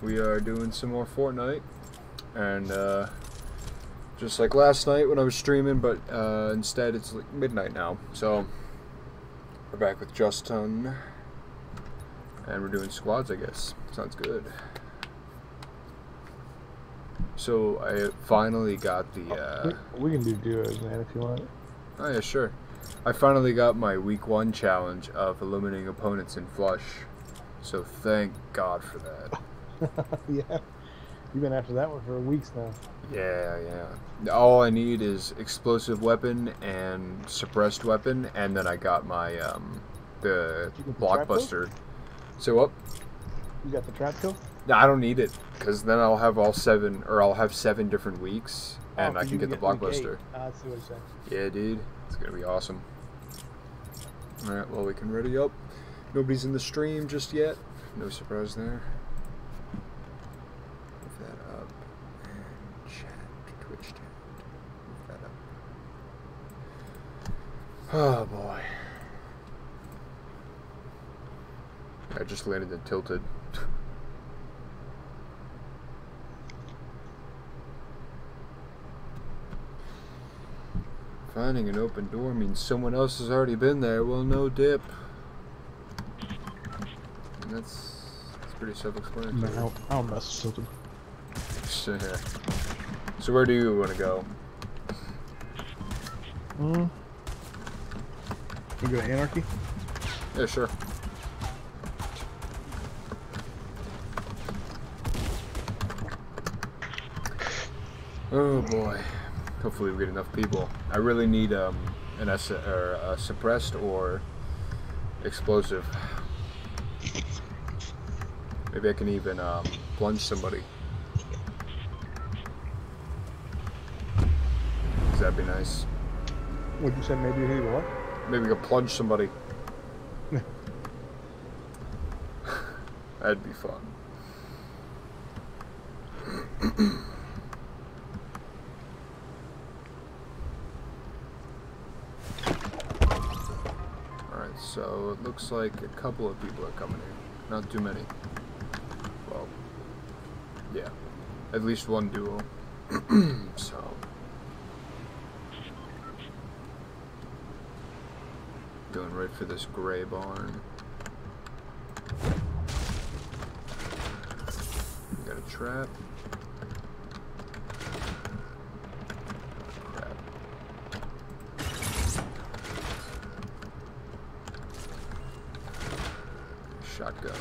We are doing some more Fortnite, and uh, just like last night when I was streaming, but uh, instead it's like midnight now. So we're back with Justin, and we're doing squads, I guess. Sounds good. So I finally got the. Uh, We can do duos, man, if you want. oh yeah, sure. I finally got my week one challenge of eliminating opponents in flush. So thank God for that. yeah. You've been after that one for weeks now. Yeah, yeah. All I need is explosive weapon and suppressed weapon, and then I got my um the the blockbuster. So what? You got the trap kill? No, I don't need it because then I'll have all seven, or I'll have seven different weeks, and Oh, I can you get the blockbuster. See what you're. Yeah, dude, it's gonna be awesome. All right, well we can ready up. Nobody's in the stream just yet. No surprise there. Move that up and chat, Twitch chat. Move that up. Oh boy. I just landed and tilted. Finding an open door means someone else has already been there. Well, no dip. And that's, that's pretty self-explanatory. Man, I don't, I don't mess with something. So, so where do you want to go? Mm. We go to Anarchy? Yeah, sure. Oh boy. Hopefully we get enough people. I really need um, an S or a suppressed or explosive. Maybe I can even um, plunge somebody. Does that be nice? Would you say maybe you what? Maybe we could plunge somebody. That'd be fun. Alright, so it looks like a couple of people are coming here. Not too many. Well, yeah. At least one duo. so. Going right for this gray barn. Got a trap. Crap. Shotgun.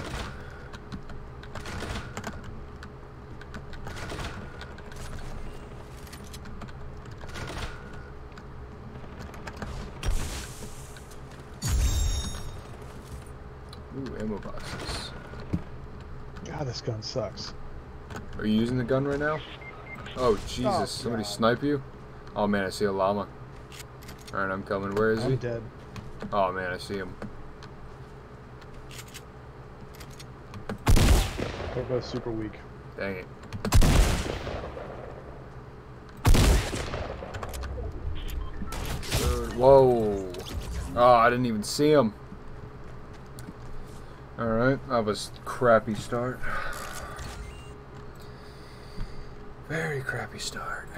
Ooh, ammo boxes. God, this gun sucks. Are you using the gun right now? Oh, Jesus. Oh, Somebody snipe you? Oh, man, I see a llama. Alright, I'm coming. Where is I'm he? dead. Oh, man, I see him. They're both super weak. Dang it. Whoa. Oh, I didn't even see him. Alright, that was crappy start. Very crappy start.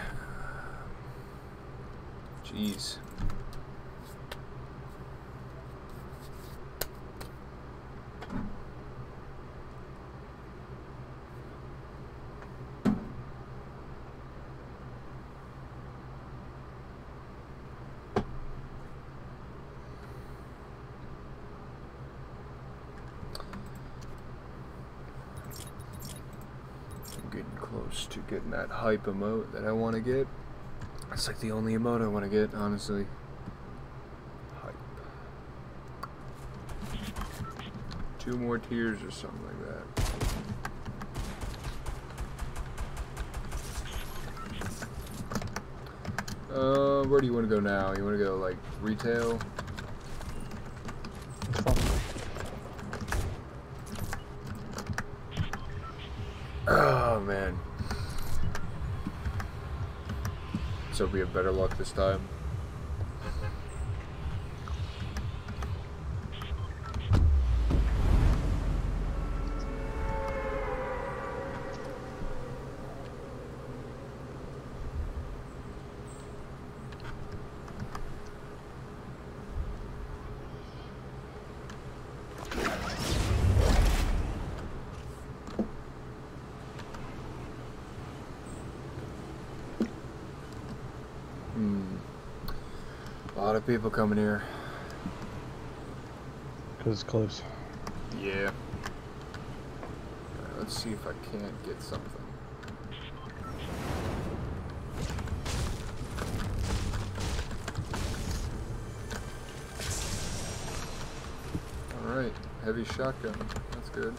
Jeez. I'm getting close to getting that hype emote that I want to get. That's like the only emote I want to get, honestly. Hype. Two more tiers or something like that. Uh, where do you want to go now? You want to go like retail? It's fun. Oh man. So we have better luck this time. of people coming here. Because it's close. Yeah. Alright, let's see if I can't get something. Alright, heavy shotgun. That's good.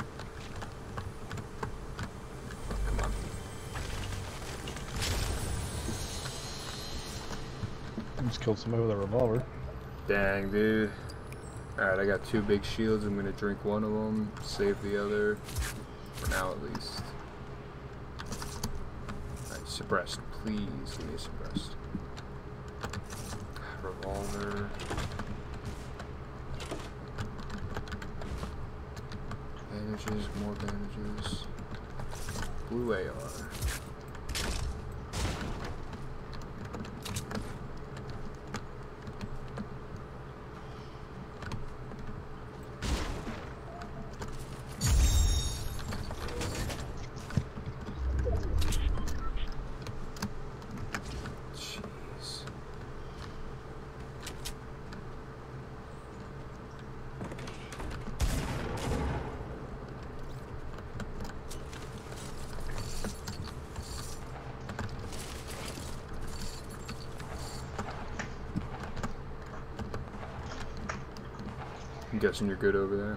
Come on. I just killed somebody with a revolver. Dang, dude. Alright, I got two big shields. I'm gonna drink one of them, save the other. For now, at least. Alright, suppressed. Please give me a suppressed. Revolver. Bandages, more bandages. Blue AR. Jeez. I'm guessing you're good over there.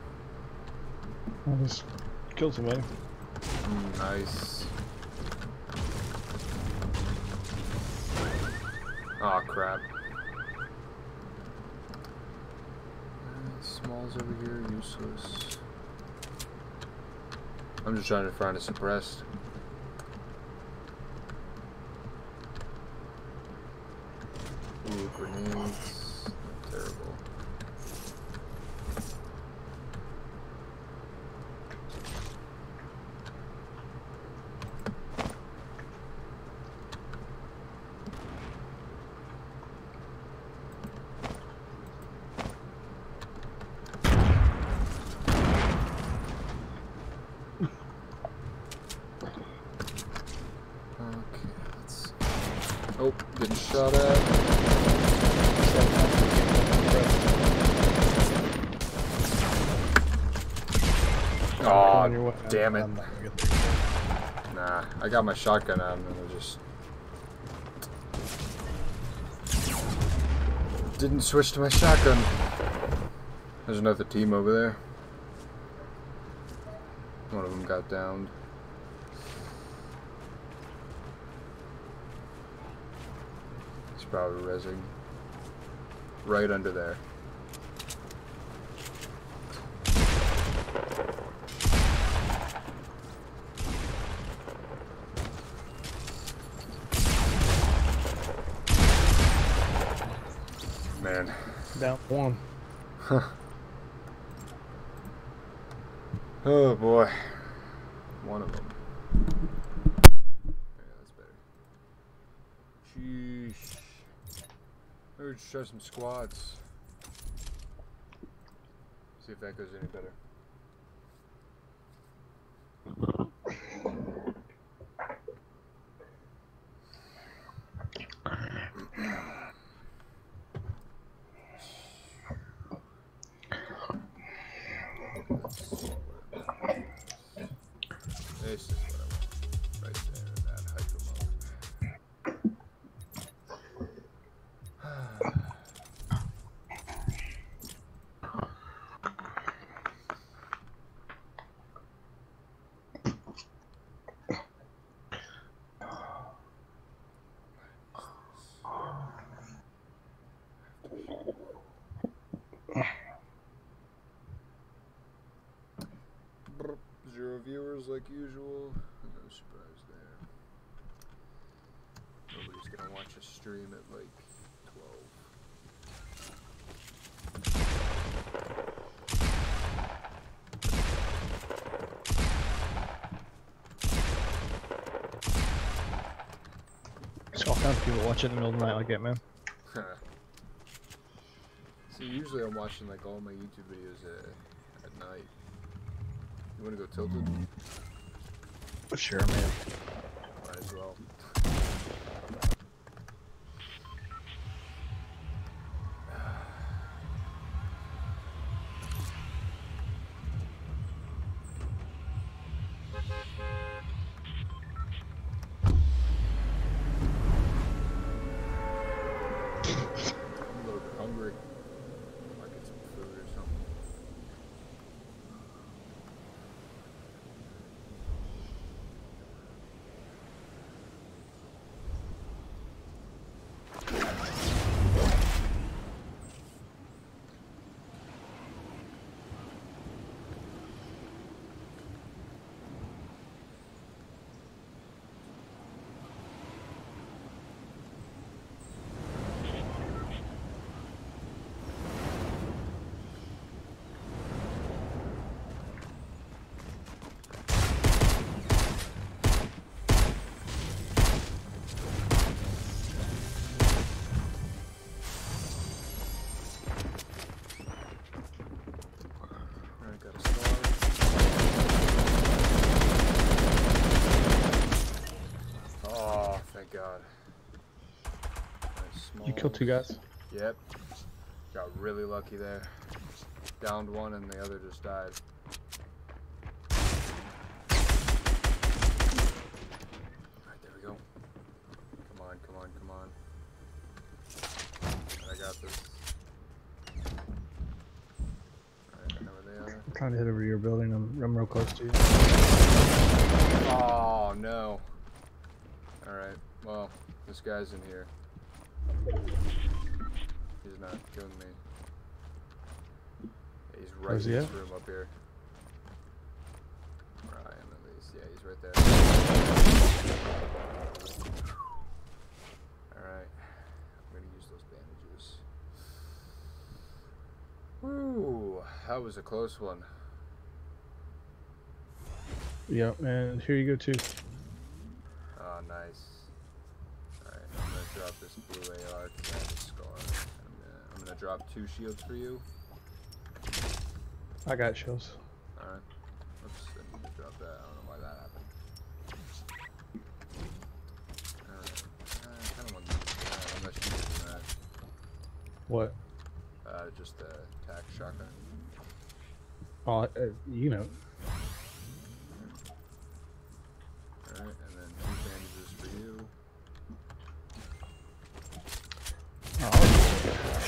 I just killed somebody. Mm, nice. Aw, crap. Uh, Smalls over here, useless. I'm just trying to find a suppressed. Ooh, grenades. Terrible. Okay, let's see. Oh, getting shot at. Come Aw, on your way. damn it. I'm not gonna get there. Nah, I got my shotgun out and I just didn't switch to my shotgun. There's another team over there. One of them got downed. He's probably rezzing. Right under there. Man. Down one. Oh boy. One of them. Yeah, that's better. Sheesh. Maybe some squats. See if that goes any better. Viewers like usual. No surprise there. Nobody's gonna watch a stream at like 12. There's all kinds of people watching in the middle of the night like that, man. See, usually I'm watching like all my YouTube videos at. You wanna go tilted? Sure, man. Might as well. Killed two guys. Yep. Got really lucky there. Downed one and the other just died. Alright, there we go. Come on, come on, come on. I got this. Alright, I know where they are. I'm trying to hit over your building. I'm, I'm real close to you. Oh no. Alright, well, this guy's in here. He's not killing me. He's right Where's in this room up here. Where I am at least. Yeah, he's right there. Alright. I'm gonna use those bandages. Woo! That was a close one. Yep, and here you go too. Oh, nice. Alright, I'm gonna drop this blue AR because I have a scar. I'm gonna, I'm gonna drop two shields for you. I got shields. Alright. Oops, I need to drop that. I don't know why that happened. Alright. I kinda want to use that unless you're using that. What? Uh, just the attack shotgun. Oh, uh, you know.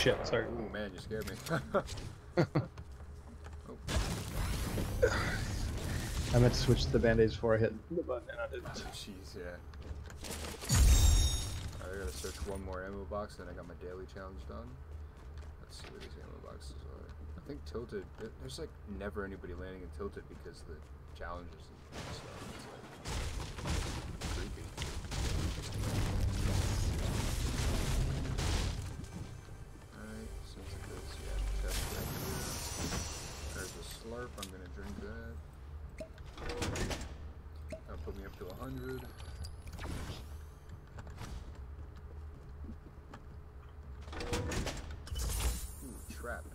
Shit. Sorry. Oh man, you scared me. oh, I meant to switch to the band-aids before I hit the button, and I didn't. Oh, jeez, yeah. Alright, I gotta search one more ammo box, then I got my daily challenge done. Let's see where these ammo boxes are. I think Tilted, there's like never anybody landing in Tilted because the challenges and stuff. It's like creepy. Slurp, I'm gonna drink that. That'll put me up to 100. Ooh, trap.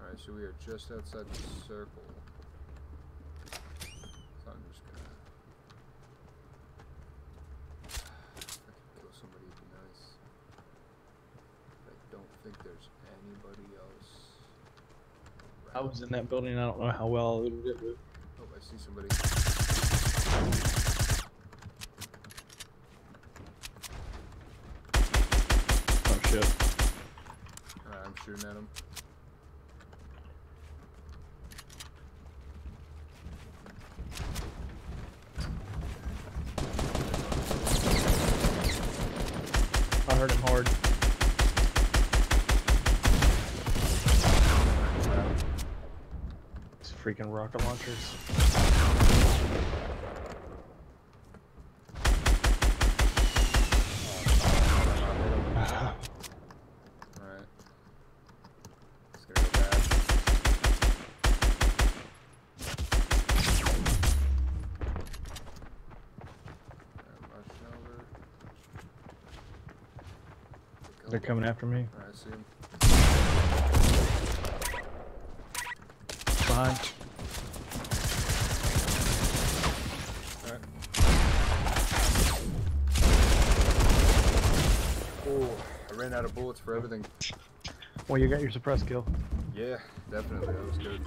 Alright, so we are just outside the circle. So I'm just gonna. If I could kill somebody, it'd be nice. But I don't think there's anybody else. I was in that building. I don't know how well I looted it, but Oh, I see somebody. oh shit. Alright, I'm shooting at him. I heard him hard. These freaking rocket launchers. Alright. It's gonna go bad. I'm rushing over. They're coming after me. Alright, I see him. Behind. Alright. Oh, I ran out of bullets for everything. Well, you got your suppress kill. Yeah, definitely. That was good.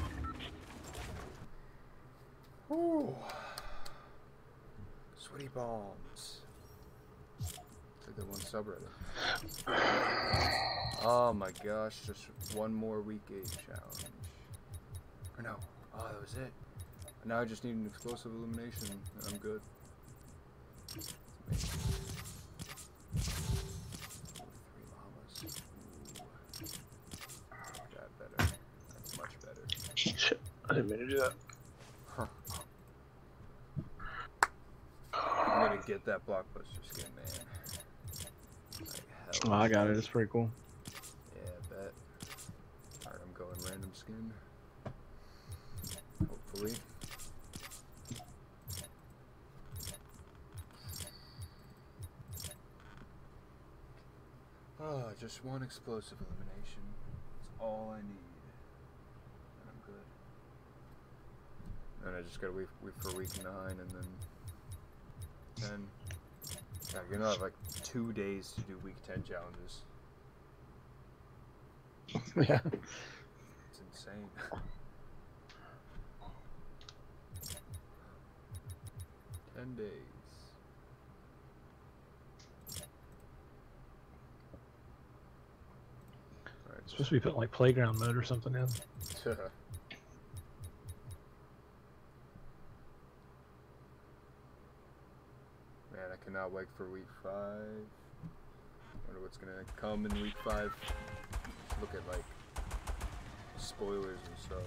Ooh. Sweaty bombs. Like the one subreddit. Oh my gosh, just one more week eight challenge. Or no. Oh, that was it. Now I just need an explosive elimination and I'm good. Amazing. Ooh, Three llamas. Ooh. That better. That's much better. Shit. I didn't mean to do that. Huh. I'm gonna get that blockbuster skin, man. Like hell. Oh, I got it. It's pretty cool. Yeah, I bet. Alright, I'm going random skin. Hopefully. Oh, just one explosive elimination. That's all I need. And I'm good. And I just gotta wait, wait for week nine and then 10. Yeah, you're gonna have like two days to do week 10 challenges. yeah. It's insane. Ten days. Supposed to be putting like playground mode or something in. cannot wait for week five. Wonder what's gonna come in week five. Look at like spoilers and stuff.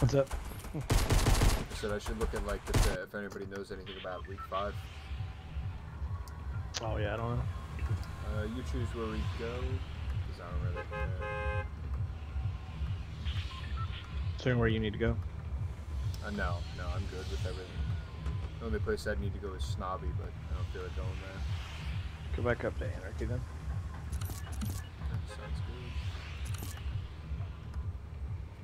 What's up? I said I should look at like if, uh, if anybody knows anything about week five. Oh yeah, I don't know. Uh, you choose where we go, because I don't really care. Saying where you need to go. Uh, no, no, I'm good with everything. The only place I'd need to go is Snobby, but I don't feel like going there. Go back up to Anarchy then. That sounds good.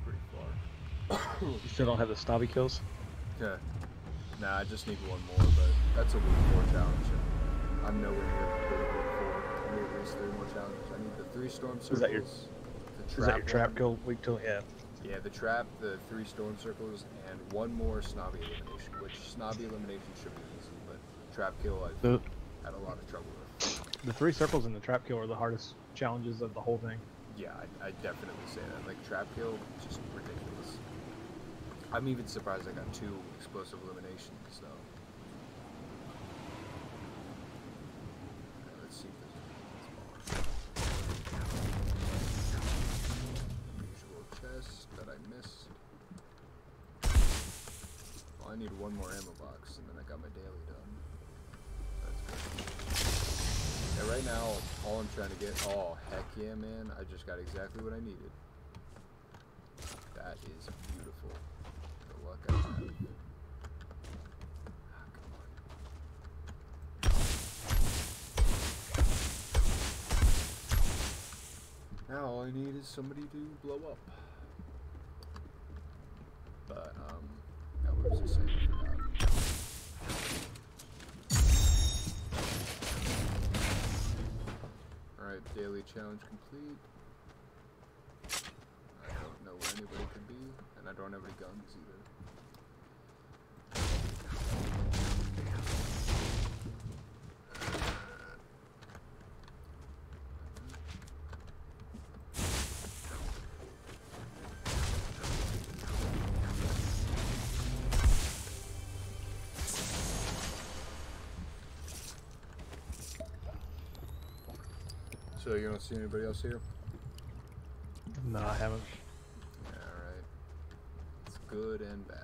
Pretty far. You still don't have the snobby kills? Yeah. Nah, I just need one more, but that's a week four challenge. I'm nowhere near the week four. I need at least three more challenges. I need the three storm circles. that your- the Is that your trap one. kill week till? Yeah. Yeah, the trap, the three storm circles, and one more snobby elimination, which snobby elimination should be easy, but trap kill I've The had a lot of trouble with. the three circles and the trap kill are the hardest challenges of the whole thing. Yeah, I, I definitely say that. Like trap kill, just ridiculous. I'm even surprised I got two explosive eliminations though. Uh, Let's see if there's anything Usual chest that I missed. Well, I need one more ammo box, and then I got my daily done. That's good. Yeah, right now, all I'm trying to get. Oh, heck yeah, man! I just got exactly what I needed. That is beautiful. The luck I have. Ah. Now all I need is somebody to blow up. But um, that was the same. I forgot. Alright, daily challenge complete. I don't know where anybody could be, and I don't have any guns either. So you don't see anybody else here? No, I haven't. Alright. It's good and bad.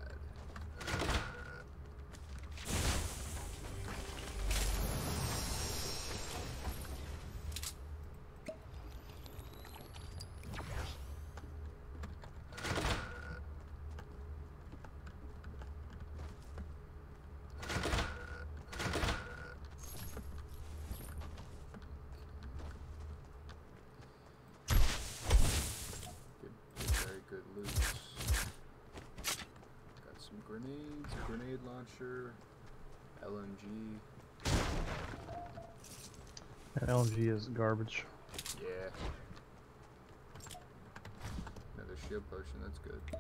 Good, good, very good loot. Got some grenades, a grenade launcher, LMG. That LMG is garbage. Yeah. Another shield potion, that's good. Oh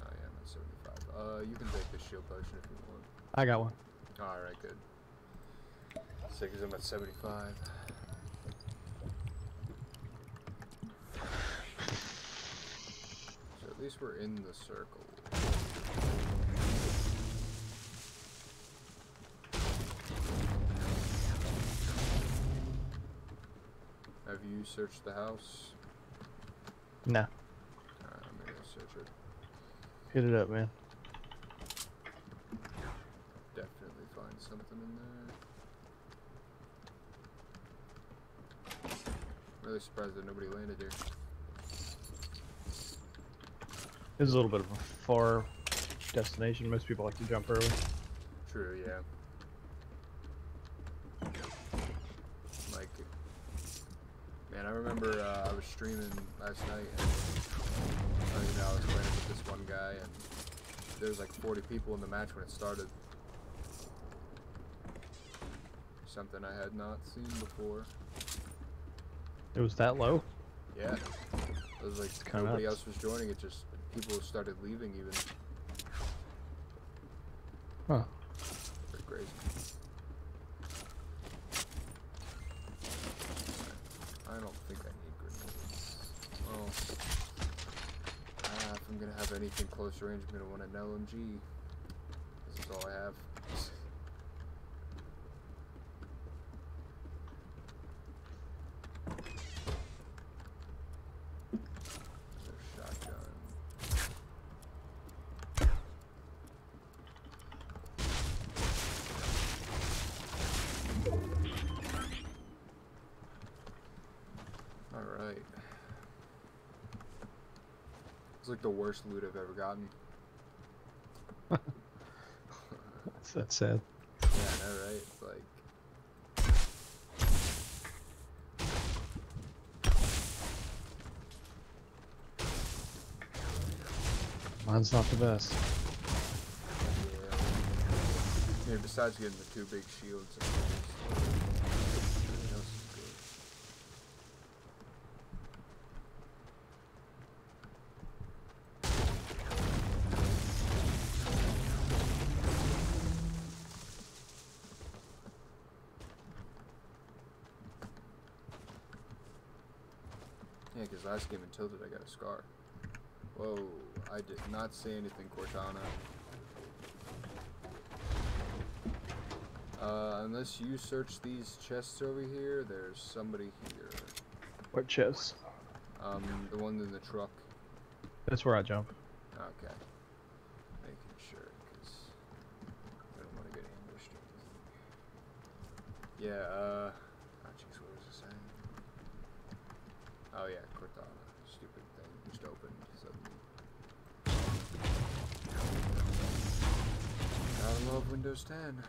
yeah, I'm at 75. Uh, you can take the shield potion if you want. I got one. Alright, good. Sick as I'm at 75. So at least we're in the circle. You searched the house? Nah. Alright, I'm gonna search it. Hit it up, man. Definitely find something in there. I'm Really surprised that nobody landed here. This is a little bit of a far destination. Most people like to jump early. True, yeah. Like, man, I remember uh, I was streaming last night, and uh, you know, I was playing with this one guy, and there was like 40 people in the match when it started. Something I had not seen before. It was that low? Yeah. It was like kinda nobody nuts. else was joining. It just people started leaving even. Huh. Pretty crazy. I don't think I need grenades. Well, ah, if I'm gonna have anything close range, I'm gonna want an LMG. This is all I have. There's shotgun. All right. It's like the worst loot I've ever gotten. That's, that's sad. Yeah, I know, right? It's like Mine's not the best. yeah. Yeah, besides getting the two big shields, everything else is good. Yeah, because last game in Tilted I got a scar. Whoa, I did not say anything, Cortana. Uh, unless you search these chests over here, there's somebody here. What chest? Um, the one in the truck. That's where I jump. Okay. Making sure, because I don't want to get ambushed. or anything. Yeah, uh... Oh, jeez, what was I saying? Oh, yeah, Cortana. Stupid thing just opened suddenly. Gotta love Windows 10.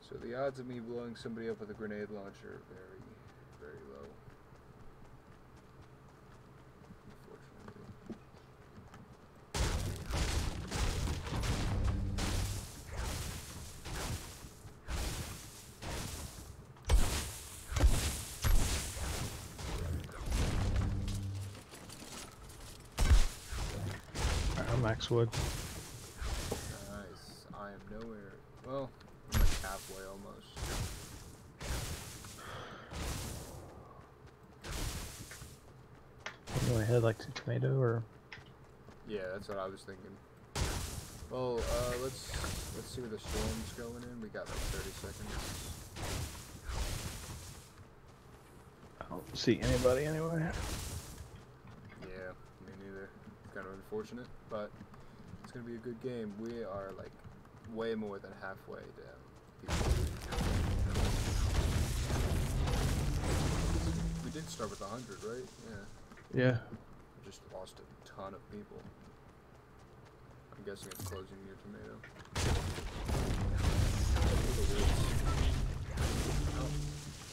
So the odds of me blowing somebody up with a grenade launcher are very, low. Unfortunately. Alright, I'm max wood. Nice. I am nowhere. Well, I'm like halfway almost. Do I head like to tomato or Yeah, that's what I was thinking. Well, uh, let's let's see where the storm's going in. We got like 30 seconds. I don't see anybody anyway. Yeah, me neither. It's kind of unfortunate, but it's gonna be a good game. We are like way more than halfway down. We did start with 100, right? Yeah. Yeah. We just lost a ton of people. I'm guessing it's closing near tomato.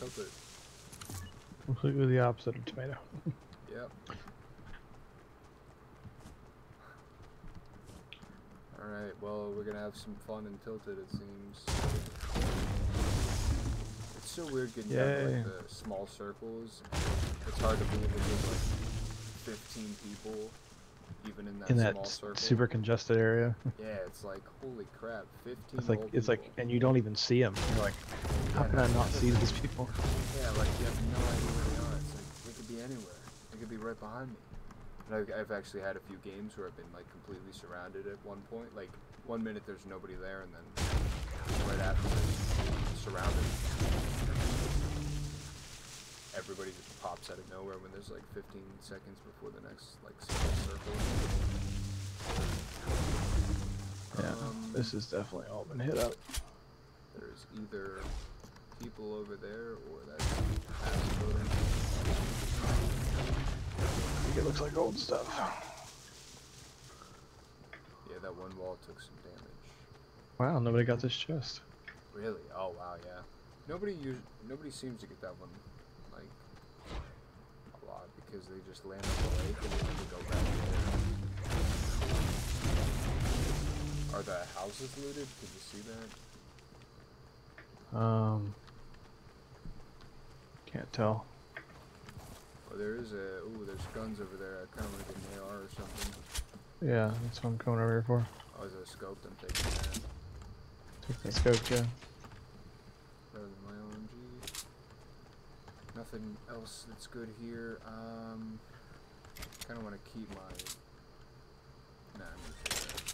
Oh, it. Completely the opposite of tomato. Yep. Alright, well, we're gonna have some fun in Tilted, it seems. It's so weird getting down to Yay. like, the small circles. It's hard to believe there's like 15 people, even in that In small that circle. super congested area. Yeah, it's like, holy crap, 15 It's like it's like and you don't even see them. You're like, how Yeah, can I not see these people? Yeah, like you have no idea where they are. It's like they could be anywhere. They could be right behind me. And I've, I've actually had a few games where I've been like completely surrounded at one point. Like one minute there's nobody there, and then right after surrounded. Everybody just pops out of nowhere when there's like 15 seconds before the next like circle. Yeah, Um, this has definitely all been hit up. There's either people over there or that's half building. I think it looks like old stuff. Yeah, that one wall took some damage. Wow, nobody got this chest. Really? Oh wow, yeah. Nobody us- nobody seems to get that one like a lot because they just land on the lake and they have to go back there. Are the houses looted? Can you see that? Um, can't tell. Oh, there is a. Ooh, there's guns over there. I kind of want to get an AR or something. Yeah, that's what I'm coming over here for. Oh, is it a scope? I'm taking that. Take that scope, yeah. Better than my OMG. Nothing else that's good here. Um, kind of want to keep my. Nah, I'm gonna take that.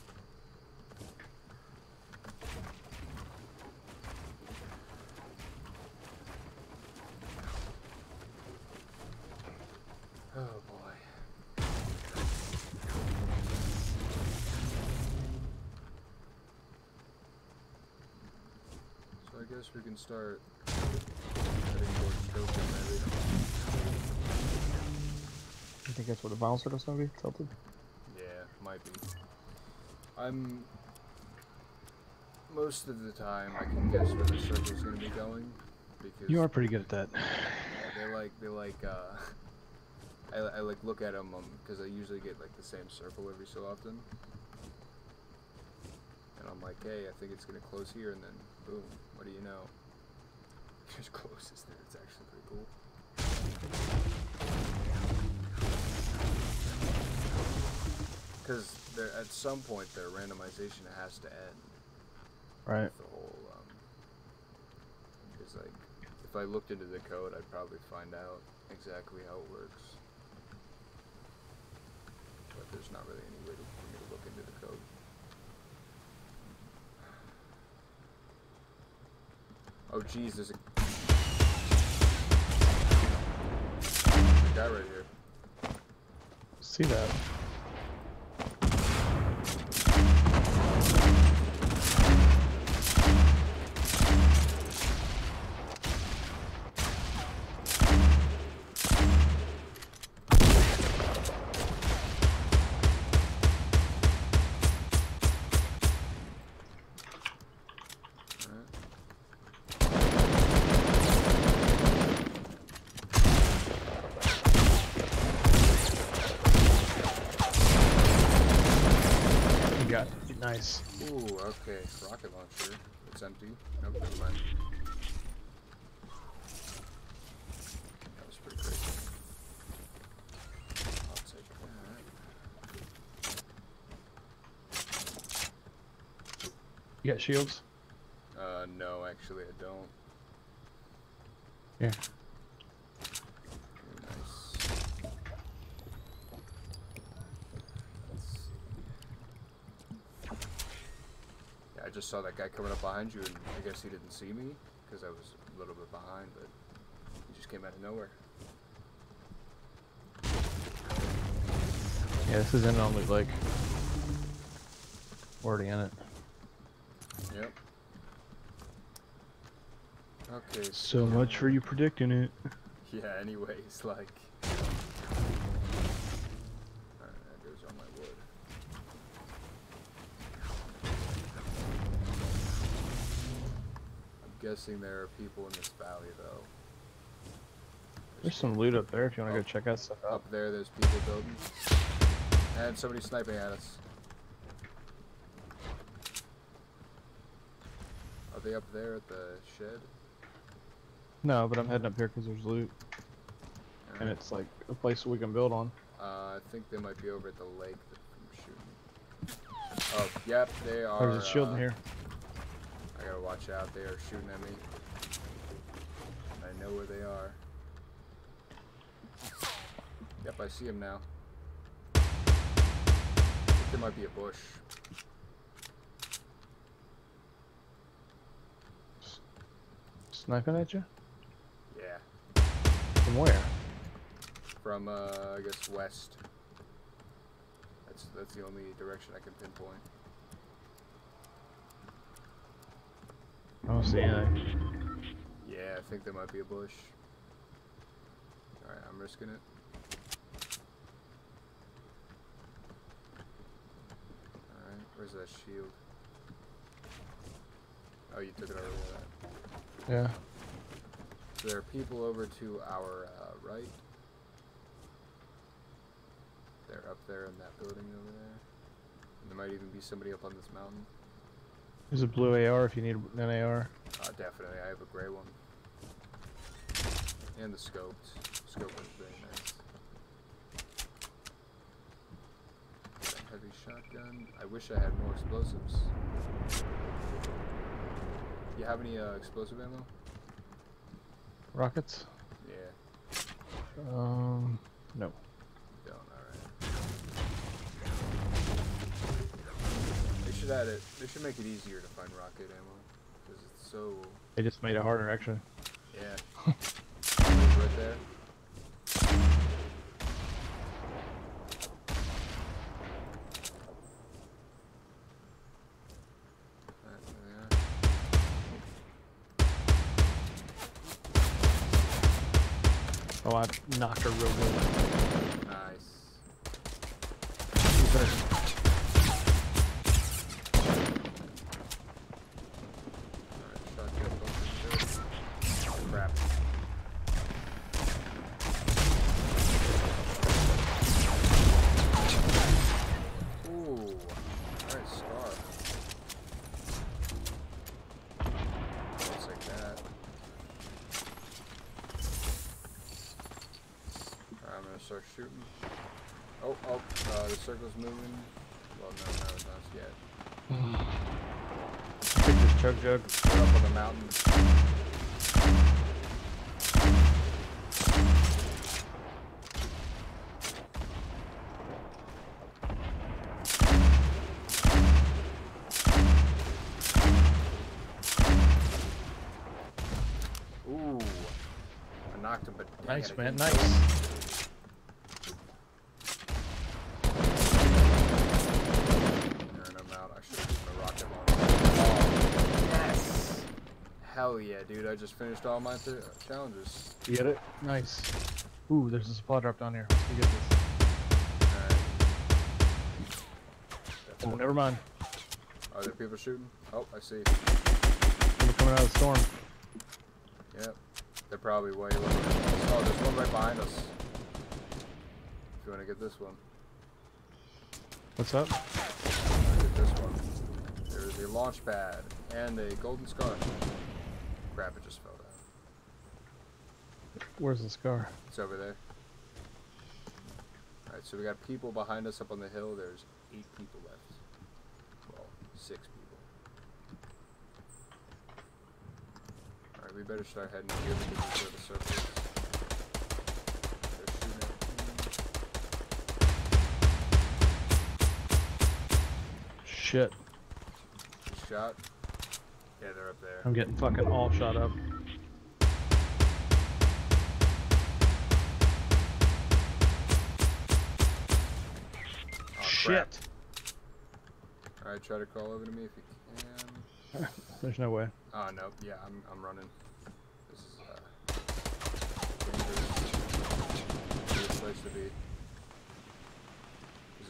Oh boy. So I guess we can start heading towards Tokyo maybe. I think that's where the bouncer is gonna be tilted. Yeah, might be. I'm most of the time I can guess where the circle's gonna be going because You are pretty good at that. yeah, they like they like uh I, I like look at them because I usually get like the same circle every so often. And I'm like, hey, I think it's gonna close here, and then boom, what do you know? It just closes there. It's actually pretty cool. Because at some point, their randomization has to end. Right. The whole, um, because like, if I looked into the code, I'd probably find out exactly how it works. But there's not really any way to, for me to look into the code. Oh, geez, there's a guy right here. See that? Nice. Ooh, okay. Rocket launcher. It's empty. Nope, never mind. That was pretty crazy. I'll take You got shields? Uh, no, actually, I don't. Here. Ooh, nice. Let's see. Yeah, I just saw that guy coming up behind you, and I guess he didn't see me because I was a little bit behind, but he just came out of nowhere. Yeah, this is in only like already in it. Yep. Okay. So much for you predicting it. Yeah. Anyways, like. Alright, there goes all my wood. I'm guessing there are people in this valley, though. There's some loot up there if you want to go check that stuff out. Up there, there's people building. And somebody sniping at us. Are they up there at the shed? No, but I'm heading up here because there's loot and it's like a place we can build on. Uh, I think they might be over at the lake that I'm shooting. Oh, yep, they are. There's a shield in uh, here. Gotta watch out. They are shooting at me. I know where they are. Yep, I see him now. I think there might be a bush. Sniping at you? Yeah, From where? from uh, I guess west. That's that's the only direction I can pinpoint. I don't see anything. Yeah, I think there might be a bush. Alright, I'm risking it. Alright, where's Where's that shield? Oh, you took it over there. Yeah. So there are people over to our uh, right. They're up there in that building over there. And there might even be somebody up on this mountain. There's a blue AR if you need an AR. Uh, definitely, I have a gray one. And the scoped. Scope was very nice. Heavy shotgun. I wish I had more explosives. Do you have any uh, explosive ammo? Rockets? Yeah. Um, no. Should add it. They should make it easier to find rocket ammo. Because it's so. They just made it harder, actually. Yeah. right there. Alright, there they are. Oh, I knocked her real good. Nice. She's there. Alright, shotgun bunker. Oh, crap. Ooh. Alright, scar. Looks like that. Alright, I'm gonna start shooting. Oh, oh, uh, the circle's moving. Well, no, no, it's not yet. Take this chug jug. We're up on the mountain. Ooh. I knocked him, but Nice, man. Nice. Him out. I should have used rocket launcher. Yes! Hell yeah, dude. I just finished all my th challenges. You get it? Nice. Ooh, there's a supply drop down here. You get this. Alright. Oh, never mind. Are there people shooting? Oh, I see. People coming out of the storm. Yep. They're probably way lower. Oh, there's one right behind us. If you want to get this one, What's up? get this one. There's a launch pad and a golden scar. Crap, it just fell down. Where's the scar? It's over there. Alright, so we got people behind us up on the hill. There's eight people left. Well, six people. Alright, we better start heading here because it's where the circle is. They're shooting at me. Shit. Shot. Yeah, they're up there. I'm getting fucking all shot up. Oh, Shit. Alright, try to crawl over to me if you can. There's no way. Oh, no. Yeah, I'm, I'm running. This is, uh, dangerous. Dangerous place to be.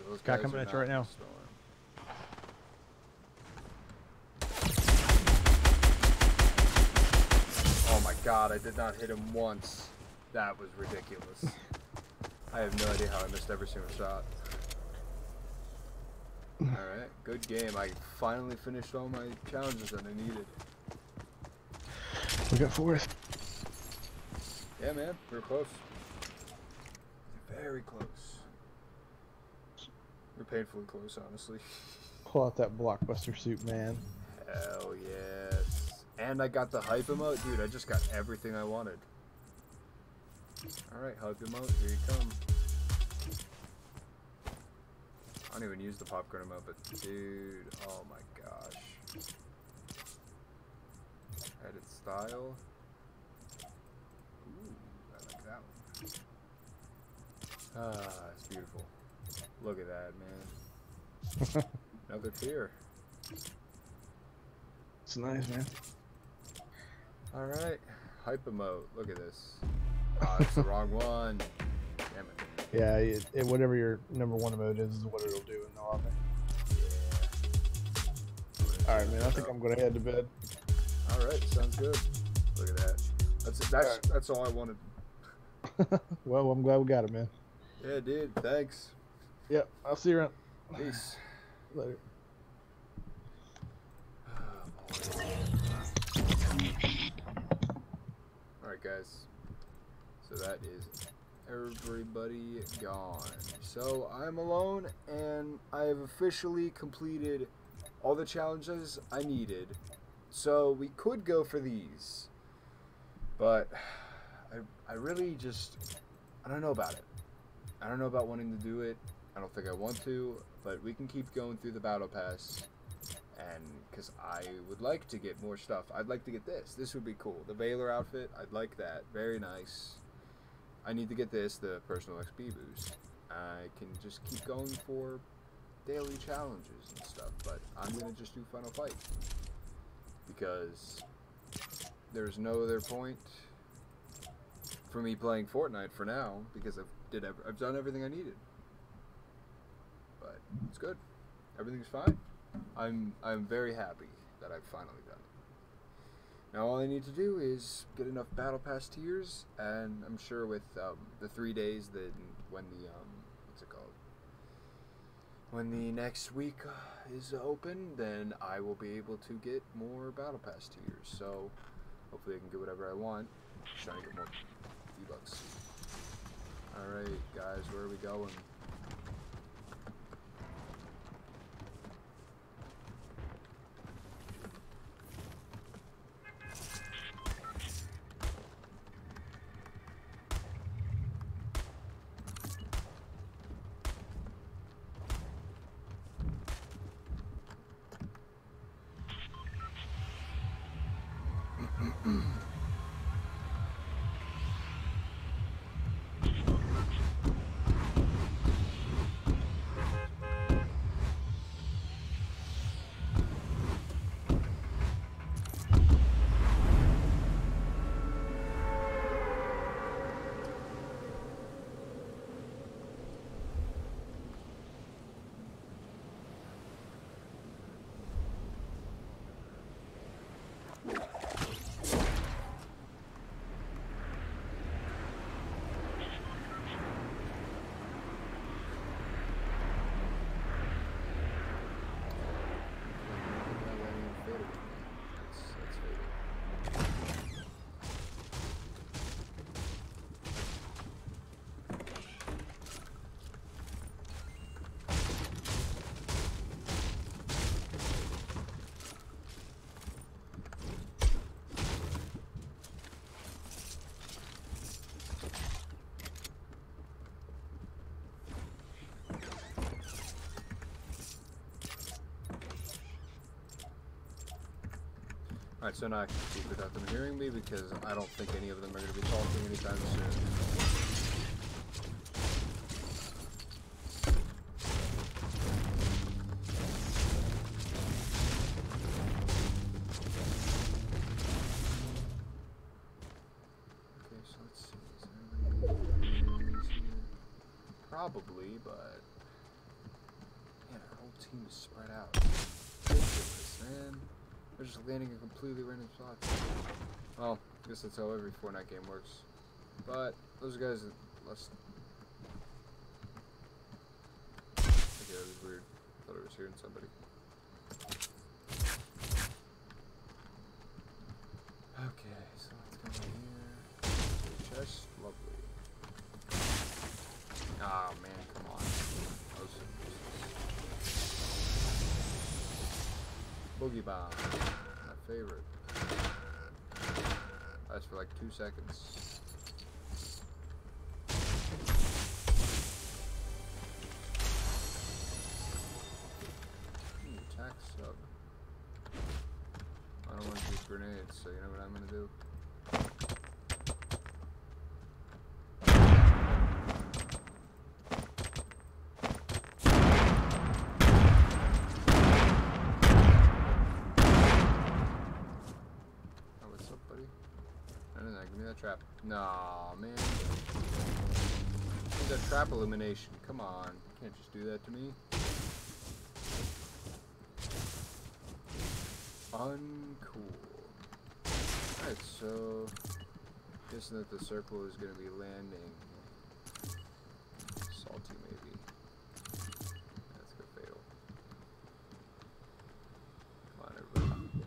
those Guy guys coming at you right now. Oh my god, I did not hit him once. That was ridiculous. I have no idea how I missed every single shot. Alright, good game. I finally finished all my challenges that I needed. We got fourth. Yeah, man, We are close. Very close. We're painfully close, honestly. Pull out that blockbuster suit, man. Hell yes. And I got the hype emote. Dude, I just got everything I wanted. Alright, hype emote, here you come. I don't even use the popcorn emote, but dude, oh my gosh. Edit style. Ooh, I like that one. Ah, it's beautiful. Look at that, man. Another tier. It's nice, man. Alright, hype emote. Look at this. Ah, it's the wrong one. Damn it. Yeah, it, it, whatever your number one emote is, is what it'll do in the lobby. Yeah. All right, man. I think I'm gonna head to bed. All right, sounds good. Look at that. That's it. That's Alright. that's all I wanted. well, I'm glad we got it, man. Yeah, dude. Thanks. Yep. I'll see you around Peace. later. All right, guys. So that is everybody gone. So I'm alone, and I have officially completed all the challenges I needed. So we could go for these, but I, I really just I don't know about it. I don't know about wanting to do it. I don't think I want to, but we can keep going through the battle pass and because I would like to get more stuff. I'd like to get this. This would be cool. The Valor outfit, I'd like that. Very nice. I need to get this, the personal XP boost. I can just keep going for daily challenges and stuff, but I'm gonna just do Final Fight because there's no other point for me playing Fortnite for now because I've did ev- I've done everything I needed. But it's good. Everything's fine. I'm I'm very happy that I've finally done it. Now all I need to do is get enough battle pass tiers, and I'm sure with um, the three days that when the um, what's it called when the next week uh, is open, then I will be able to get more battle pass tiers. So hopefully I can get whatever I want. Just trying to get more V bucks. All right, guys, where are we going? That's, that's fatal. Alright, so now I can speak without them hearing me because I don't think any of them are going to be talking anytime soon. Okay, so let's see. Is there anybody here? Probably, but man, our whole team is spread out. Ridiculous, man. They're just landing in completely random spots. Well, I guess that's how every Fortnite game works. But those guys, are less. Okay, that was weird. Thought I was hearing somebody. Okay, so let's go here. Chest, lovely. Oh man, come on. Boogie Bomb, my favorite. For like two seconds. Ooh, attack sub. I don't want to use grenades, so you know what I'm gonna do? Oh, what's up, buddy? No, no, no, give me that trap. Nah, man. That trap elimination. Come on. You can't just do that to me. Uncool. Alright, so guessing that the circle is gonna be landing. Salty maybe. That's gonna fail. Come on everybody.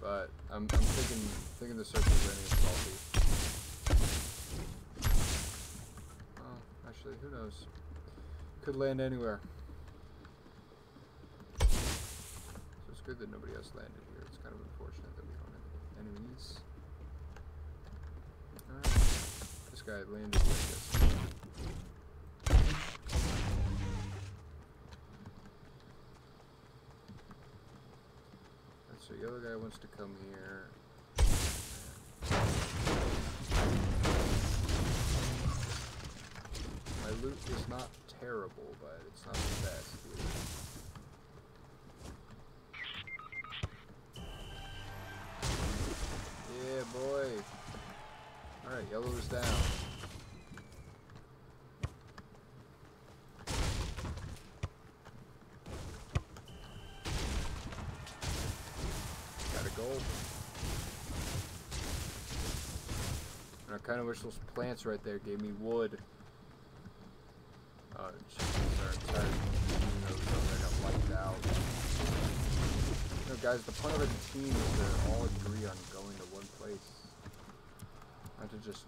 But I'm I'm thinking thinking the circle's Could land anywhere. So it's good that nobody else landed here. It's kind of unfortunate that we don't have enemies. Alright. This guy landed like this. So the other guy wants to come here. My loot is not terrible, but it's not the best. Yeah, boy. Alright, yellow is down. Got a gold. And I kind of wish those plants right there gave me wood. Guys, the point of a team is to all agree on going to one place. Not to just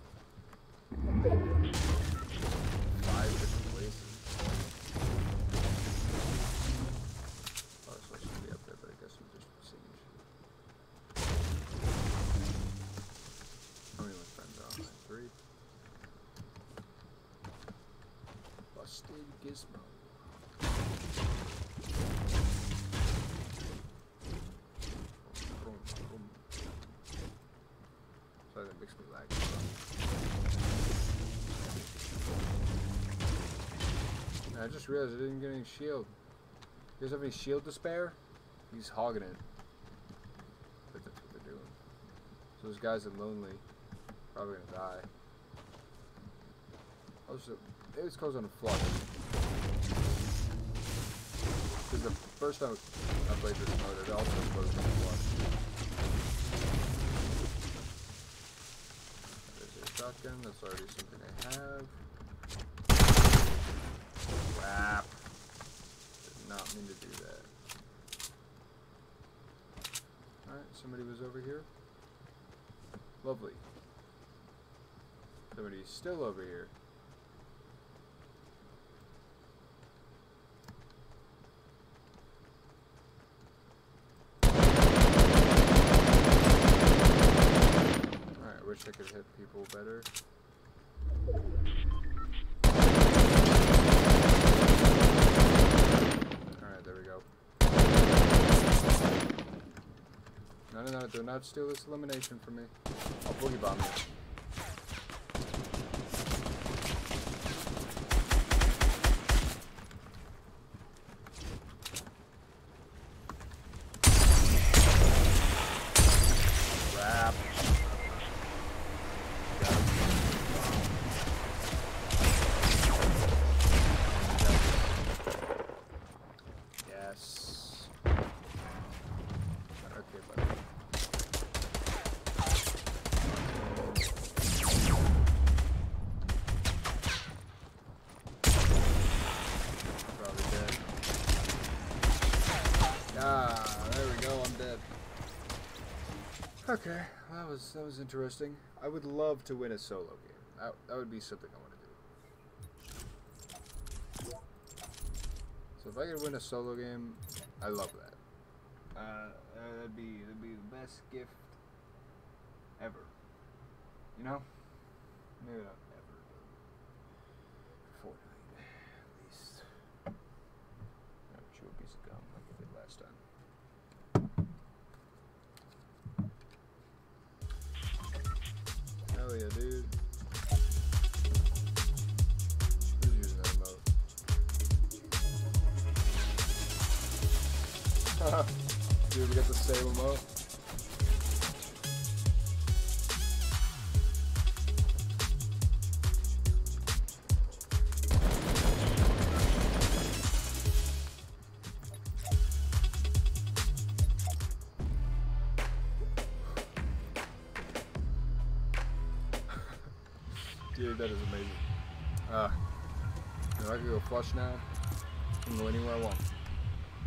I just realized I didn't get any shield. You guys have any shield to spare? He's hogging it. But that's what they're doing. So those guys are lonely. Probably gonna die. Oh, also, it was close on a flood. Because the first time I played this mode, it also closed on a flood. There's a shotgun, that's already something I have. Crap. Did not mean to do that. Alright, somebody was over here. Lovely. Somebody's still over here. Alright, wish I could hit people better. Alright, there we go. No, no, do not steal this elimination from me. I'll boogie bomb you. Okay, that was that was interesting. I would love to win a solo game. That, that would be something I want to do. So if I could win a solo game, I love that. Uh, that'd be that'd be the best gift ever. You know? Maybe not yeah, dude. Dude, we got the same emote. Flush now, I can go anywhere I want.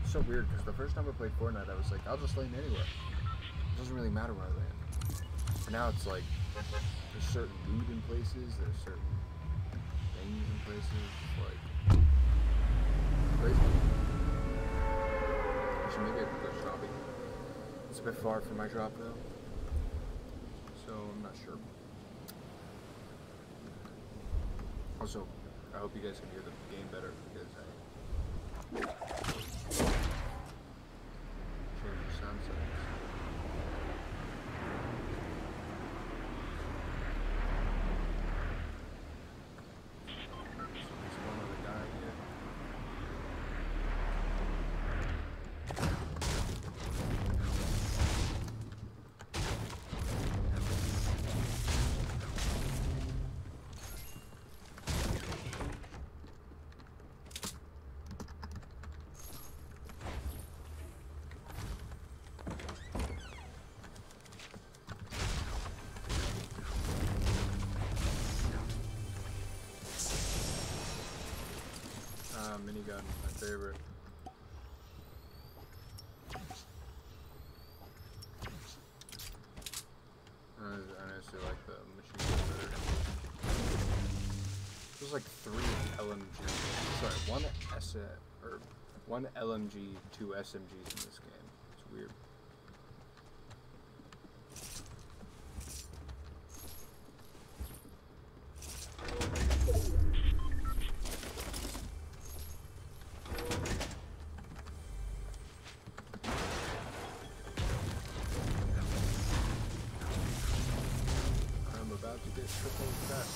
It's so weird because the first time I played Fortnite, I was like, I'll just land anywhere. It doesn't really matter where I land. But now it's like, there's certain loot in places, there's certain things in places, like, crazy. Actually, maybe I could go shopping. It's a bit far from my drop though, so I'm not sure. Also, I hope you guys can hear the game better because I changed the sound settings. There's one other guy here. Ah, minigun, my favorite. I honestly like the machine gun better. There's like three LMG, sorry, one S or one LMG, two SMGs in this game. It's weird. I'm about to get triple that.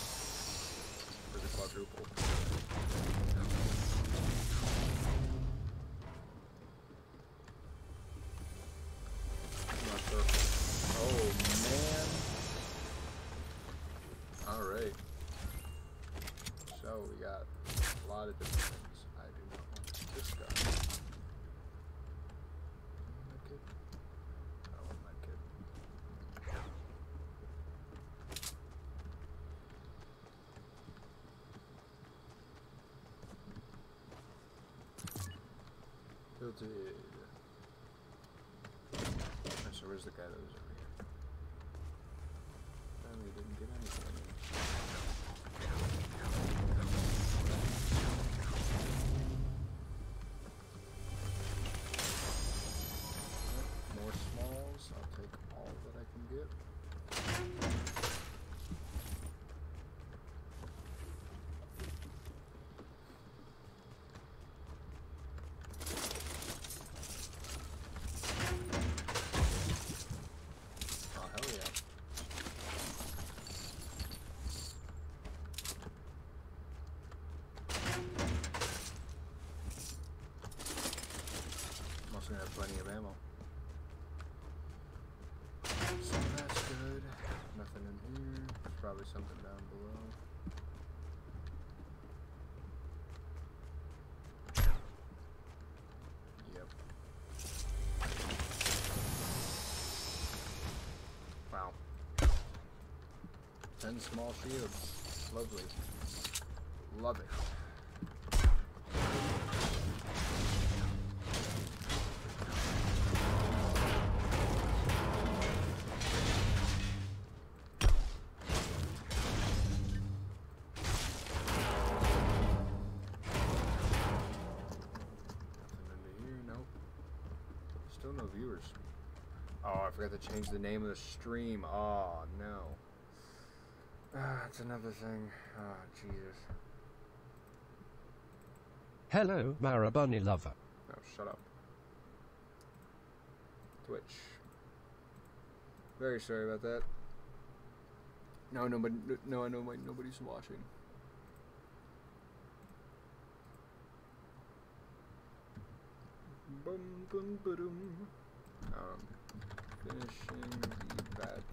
Or the quadruple. I'm not sure. Oh man. Alright. So we got a lot of different things. I do not want this guy. That kid. I don't want that kid. Tilted. Alright, so where's the guy that was over here? Apparently didn't get anything. Alright, More smalls. I'll take all that I can get. Oh, hell yeah. I'm also gonna have plenty of ammo. So that's good. Nothing in here. There's probably something down below. Yep. Wow. Ten small shields. Lovely. Love it. Forgot to change the name of the stream. Oh, no. Ah, it's another thing. Oh, Jesus. Hello, Marabunny lover. Oh, shut up. Twitch. Very sorry about that. No, nobody. No, I know my, nobody's watching. Bum bum ba-dum. Um, finishing the battle.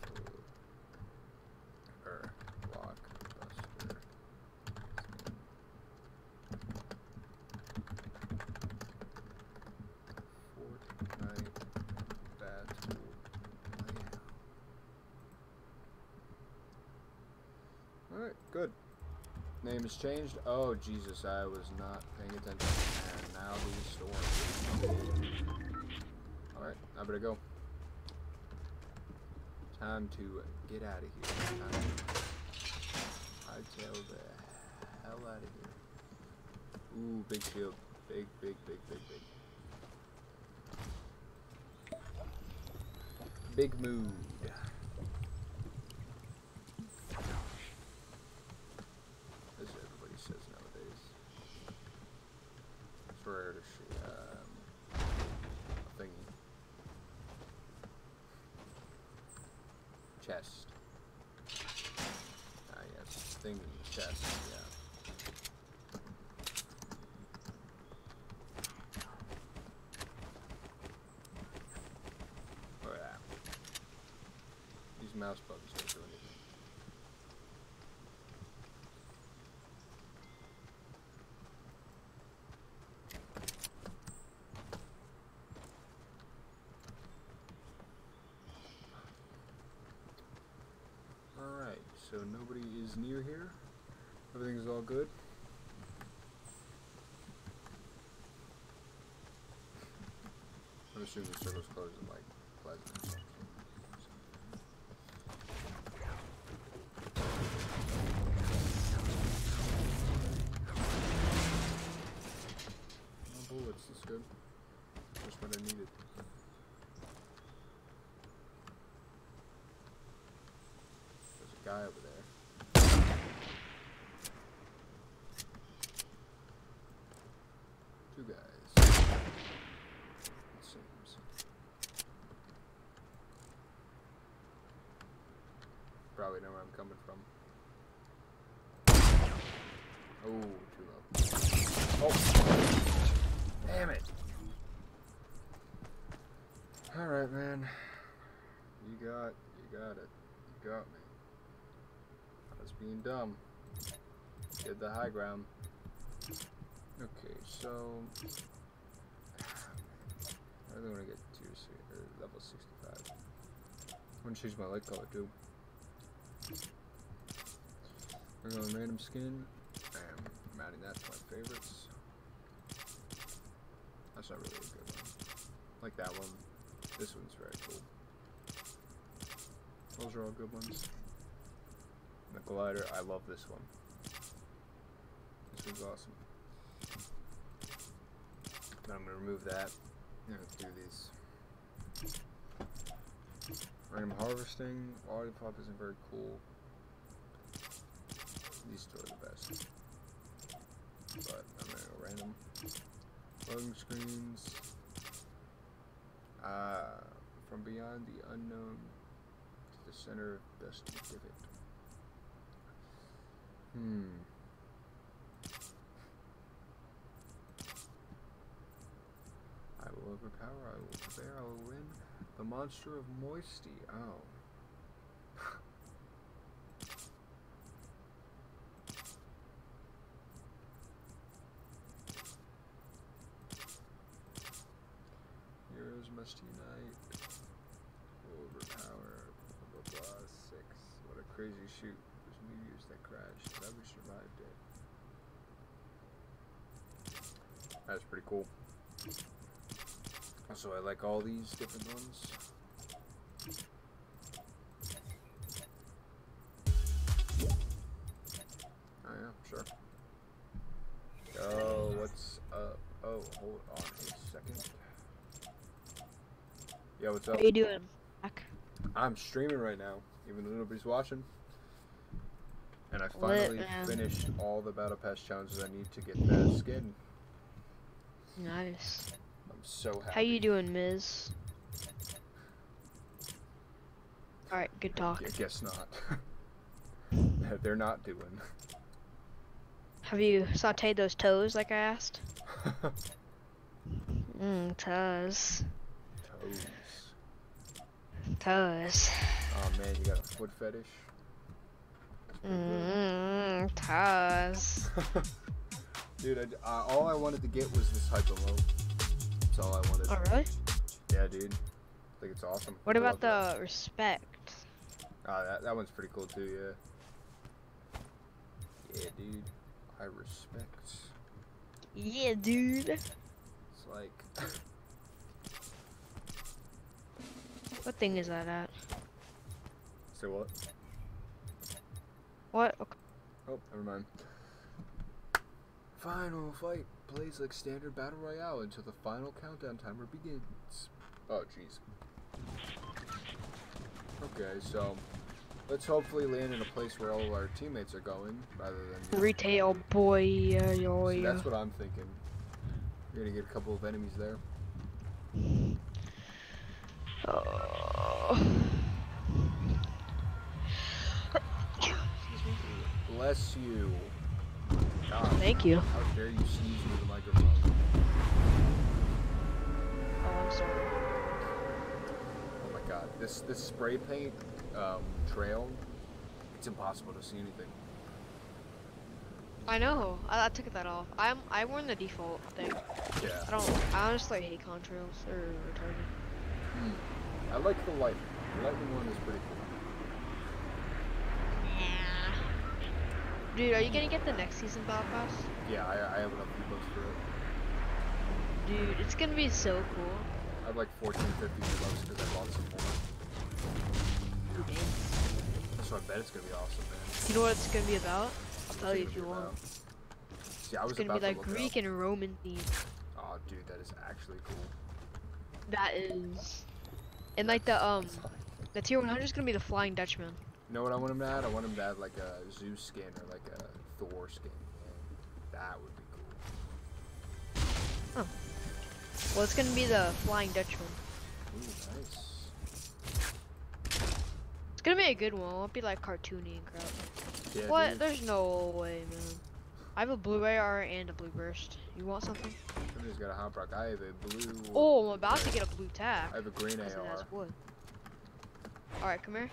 Er, blockbuster. Fortnite. Alright, good. name has changed. Oh Jesus, I was not paying attention. And now the storm. All right, I better go. Time to get out of here. Time to hightail the hell out of here. Ooh, big shield. Big, big, big, big, big. Big mood. As everybody says nowadays. It's rare to see um, a thingy. Chest. Ah yes, thingy, chest, yeah. Yeah. These mouse buttons don't do anything. Alright, so nobody is near here. Everything's all good. I'm assuming the circle's closed in like Pleasant. or something. No bullets, that's good. Just what I needed. There's a guy over there. Two guys. It seems. Probably know where I'm coming from. Oh, too low. Oh! Damn it! Alright, man. You got, you got it. You got me. I was being dumb. Did the high ground. Okay, so ah, I really want to get to se- uh, level 65. I'm gonna change my light color too. We're going random skin, and I'm adding that to my favorites. That's not really a good one. Like that one. This one's very cool. Those are all good ones. The glider, I love this one. This one's awesome. Then I'm gonna remove that. Gonna do these. Random harvesting, lollipop isn't very cool. These two are the best. But I'm gonna go random. Loading screens. Ah, from beyond the unknown to the center of dusty divot. Hmm. I will overpower, I will prevail, I will win. The monster of moisty. Oh. Heroes must unite. Overpower. Blah blah blah. Six. What a crazy shoot. There's meteors that crashed. Glad we survived it. That's pretty cool. Also, I like all these different ones. Oh yeah, sure. Oh, what's up? Oh, hold on a second. Yo, what's up? How are you doing? I'm streaming right now, even though nobody's watching. And I finally man. finished all the Battle Pass challenges I need to get that skin. Nice. I'm so happy. How you doing, Miz? Alright, good talk. I guess not. They're not doing. Have you sauteed those toes like I asked? Mmm, toes. Toes. Toes. Oh man, you got a foot fetish? Mmm, toes. Dude, I, uh, all I wanted to get was this hyper low. That's all I wanted. Oh, really? Yeah, dude. I think it's awesome. What I about the respect? that. Ah, that, that one's pretty cool too, yeah. Yeah, dude. I respect. Yeah, dude. It's like What thing is that at? say what? What? Okay. Oh, never mind. Final fight plays like standard battle royale until the final countdown timer begins. Oh, jeez. Okay, so let's hopefully land in a place where all of our teammates are going, rather than. Retail Row. Yeah, yo, So that's what I'm thinking. You're gonna get a couple of enemies there. Oh. Bless you. God, Thank you. how dare you sneeze into the microphone? Oh, I'm sorry. Oh my god, this this spray paint um, trail, it's impossible to see anything. I know. I, I took that off. I'm I worn the default thing. Yeah. I don't. I honestly hate contrails. They're retarded. I like the light. The lightning one is pretty cool. Yeah. Dude, are you gonna get the next season battle pass? Yeah, I, I have enough V-Bucks for it. Dude, it's gonna be so cool. I have like 14, 15 V-Bucks because I bought some more. Ooh. So I bet it's gonna be awesome, man. You know what it's gonna be about? I'll tell you if you want. See, I was It's gonna about be like Greek and Roman theme. Oh, dude, that is actually cool. That is. And like the um, the tier 100 is gonna be the Flying Dutchman. You know what I want him to add? I want him to add like a Zeus skin or like a Thor skin. Man. That would be cool. Well, it's gonna be the Flying Dutchman. Ooh, nice. It's gonna be a good one. It won't be like cartoony and crap. Yeah, what? dude. There's no way, man. I have a blue AR and a blue burst. You want something? Somebody's got a hot rock. I have a blue. Oh, I'm about to get a blue tack. I have a green AR. Alright, come here.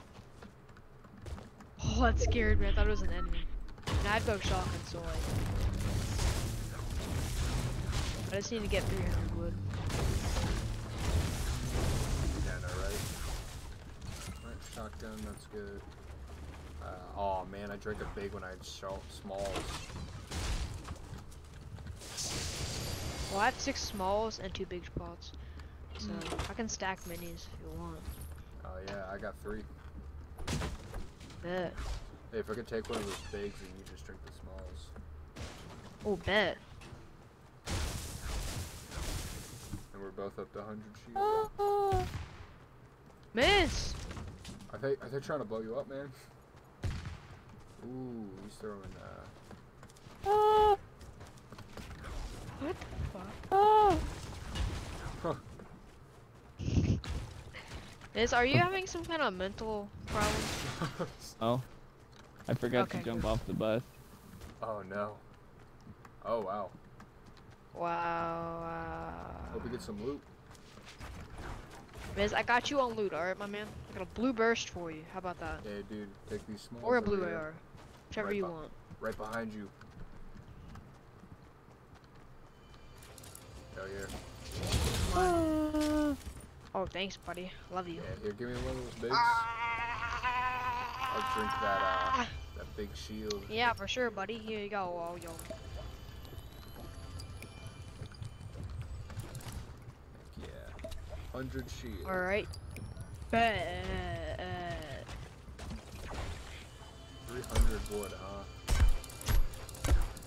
Oh, that scared me. I thought it was an enemy. And I've got shotgun, so like. I just need to get 300 wood. Yeah, no, right? Right, shotgun, that's good. Uh, oh man, I drank a big when I had smalls. Well, I have six smalls and two big spots. So Hmm. I can stack minis if you want. Oh yeah, I got three. Bet. Hey, if I could take one of those bigs and you just drink the smalls. Oh, bet. And we're both up to 100 shield. Miss! Are they, are they trying to blow you up, man? Ooh, he's throwing, uh... What the fuck? Huh. Miss, are you having some kind of mental problem? Oh, I forgot Okay, to jump off the bus. oh no. Oh wow. Wow. wow. Hope we get some loot. Miss, I got you on loot, alright, my man? I got a blue burst for you. How about that? Hey dude, take these smalls. Or a blue here. AR. Whichever Right you want. Right behind you. Hell yeah. Oh, thanks, buddy. Love you. Yeah, here, give me one of those bigs. I'll drink that, uh, that big shield. Yeah, for sure, buddy. Here you go. Oh, yo. Yeah. 100 shield. Alright. Bet. 300 wood, huh?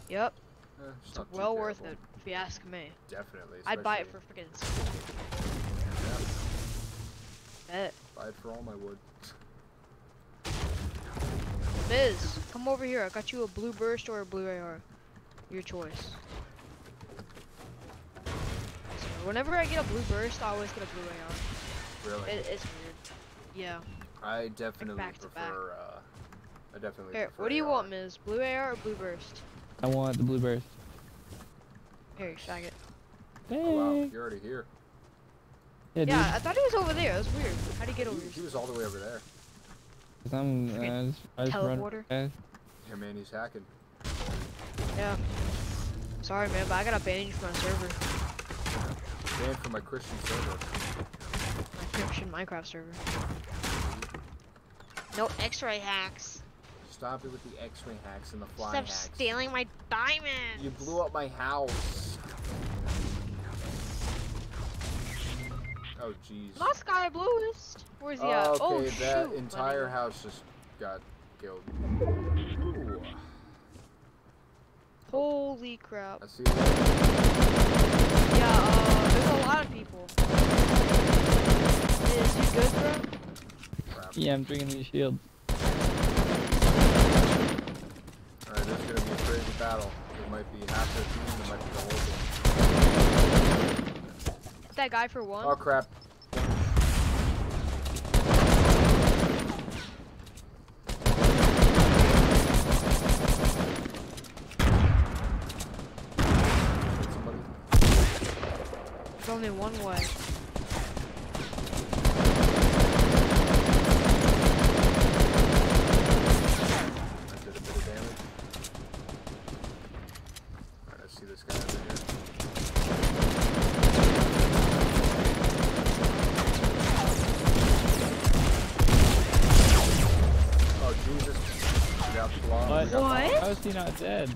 Yep. Eh, it's It's not too well worth it, if you ask me. Definitely. I'd buy it for freaking. Yeah, Bet. buy it for all my wood. Biz, come over here. I got you a blue burst or a blue AR. Your choice. So whenever I get a blue burst, I always get a blue AR. Really? It, it's weird. Yeah. I definitely back to back. prefer, uh, I definitely Here, prefer what do you AR. want, Miz? Blue AR or blue burst? I want the blue burst. Here, shag it. Oh wow, you're already here. Yeah, dude. Yeah, I thought he was over there. That's weird. How'd he get over He, he was all the way over there. 'Cause I'm, uh, Freaking just, I just teleporter. fast. Yeah, man, he's hacking. Yeah. Sorry, man, but I got a ban from my server. Banned from my Christian server. My Christian Minecraft server. No X-ray hacks. Stop it with the X-ray hacks and the fly Stop hacks. stealing my diamonds. You blew up my house. Oh jeez. Not Sky Bluest. Where's he Oh, at? okay, oh, that shoot, entire buddy. house just got killed. Ooh, Holy crap. I see. Yeah, uh, there's a lot of people. Is you good, bro? Crap. Yeah, I'm drinking these shields. Alright, this is gonna be a crazy battle. There might be half their team, there might be the whole team. That guy for one. Oh crap. There's only one way. That did a bit of damage. Alright, I see this guy over here. Oh Jesus. We got blocked. What? We got What? How is he not dead?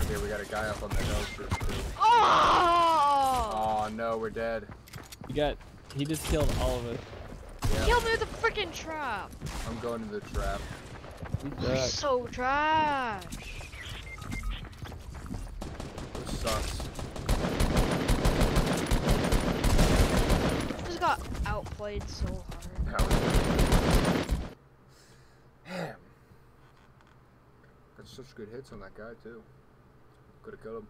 Okay, we got a guy up on the nose first too. Oh! Ah! Oh no, we're dead. He got. He just killed all of us. Yeah, Killed me with a freaking trap. I'm going to the trap. He You're so trash. This sucks. Just got outplayed so hard. How Damn. Got such good hits on that guy too. Could have killed him.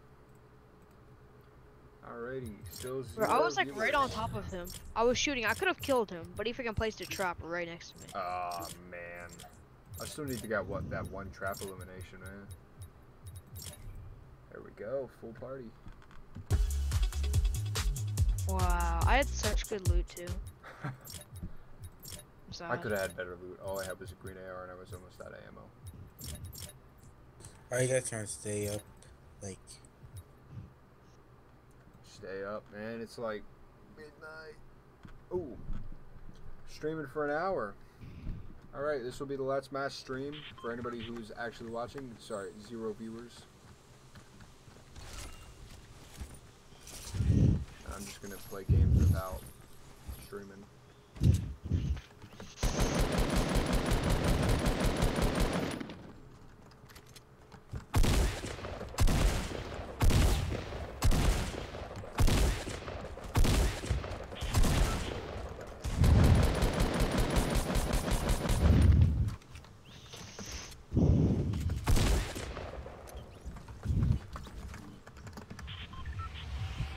Alrighty, still Bro, I was like right on top of him. I was shooting. I could have killed him, but he freaking placed a trap right next to me. Oh man. I still need to get what that one trap elimination, man. There we go, full party. Wow, I had such good loot too. I could have had better loot. All I had was a green AR and I was almost out of ammo. Why you guys trying to stay up? Like, Stay up, man. It's like midnight. Ooh. Streaming for an hour. Alright, this will be the last mass stream for anybody who's actually watching. Sorry, zero viewers. I'm just gonna play games without streaming.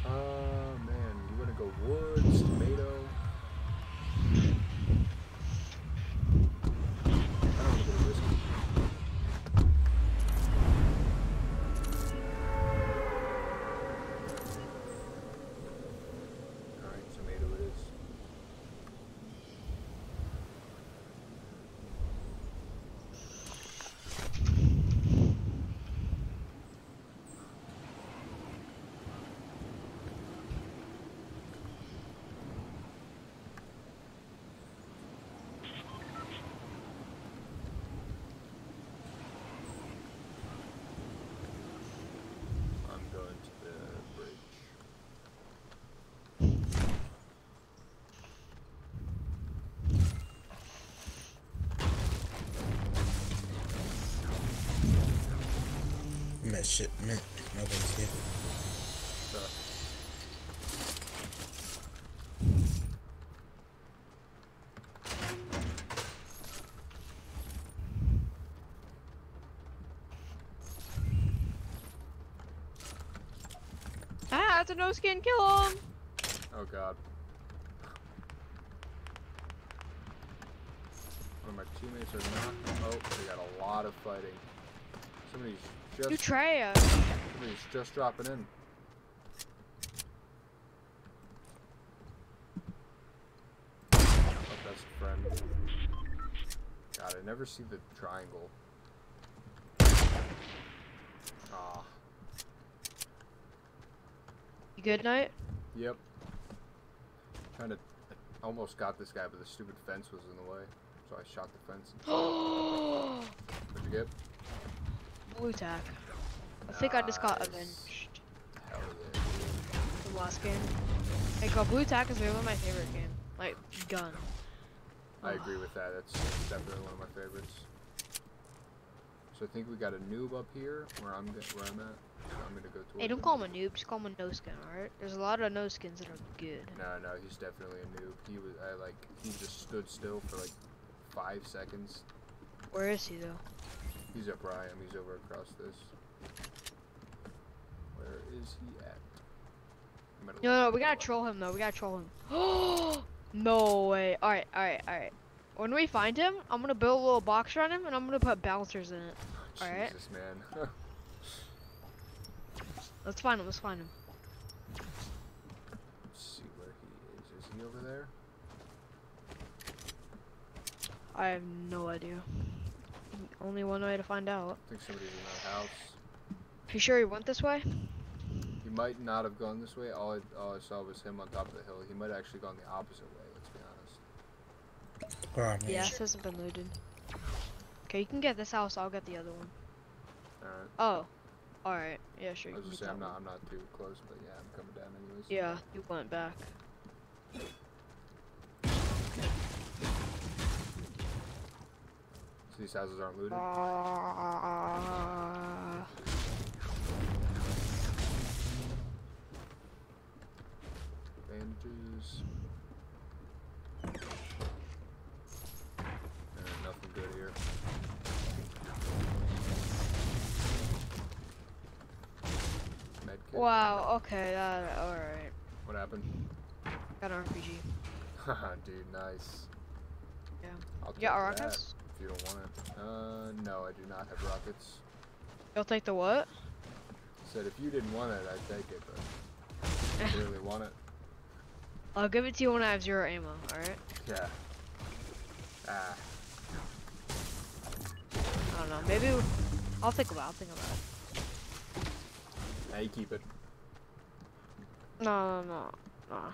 Uh, man, you wanna go woods, tomato? I don't wanna go risky. Alright, tomato it is. I'm going to the bridge. I'm at shipment. Nobody's here. Ah, it's a no skin. Kill him. oh god. One of my teammates are not. Oh, we got a lot of fighting. Somebody's just. Utreya. Somebody's just dropping in. Oh, that's a friend. God, I never see the triangle. Ah, You good night? yep. Trying to. I almost got this guy, but the stupid fence was in the way. so I shot the fence. Oh, What'd you get? Blue tack. I think I just got avenged the last game. Hey, go blue tack is really my favorite game. Like gun. I agree with that. That's definitely one of my favorites. So I think we got a noob up here where I'm where I'm at. So I'm gonna go towards. Hey, don't call him a noob. Just call him a no skin. All right. There's a lot of no skins that are good. No, no, he's definitely a noob. He was, I like, he just stood still for like five seconds. Where is he though? He's up where I am. He's over across this. Where is he at? No, no, we gotta troll him though. We gotta troll him. Oh no way. All right, all right, all right. When we find him, I'm gonna build a little box around him, and I'm gonna put bouncers in it. alright. Jesus, man. Let's find him. Let's find him. Let's see where he is. Is he over there? I have no idea. Only one way to find out. I think somebody's in that house. You sure he went this way? He might not have gone this way. All I, all I saw was him on top of the hill. He might have actually gone the opposite way. Let's be honest. Oh man. Yeah, this hasn't been looted. Okay, you can get this house. I'll get the other one. All right. Oh, all right. Yeah, sure. I was just saying, I'm not. I'm not too close, but yeah, I'm coming down anyways. Yeah, you went back. So these houses aren't looted. Uh, Bandages. Nothing good here. Medkit. wow. Okay. That. All right. What happened? Got an RPG. Haha, dude, nice. Yeah. I'll You got take that rockets? If you don't want it. Uh, no, I do not have rockets. You'll take the what? I Said if you didn't want it, I'd take it, but I really want it. I'll give it to you when I have zero ammo. All right. Yeah. Ah, I don't know. Maybe I'll think about. it, I'll think about it. now you keep it. No, no, no, no.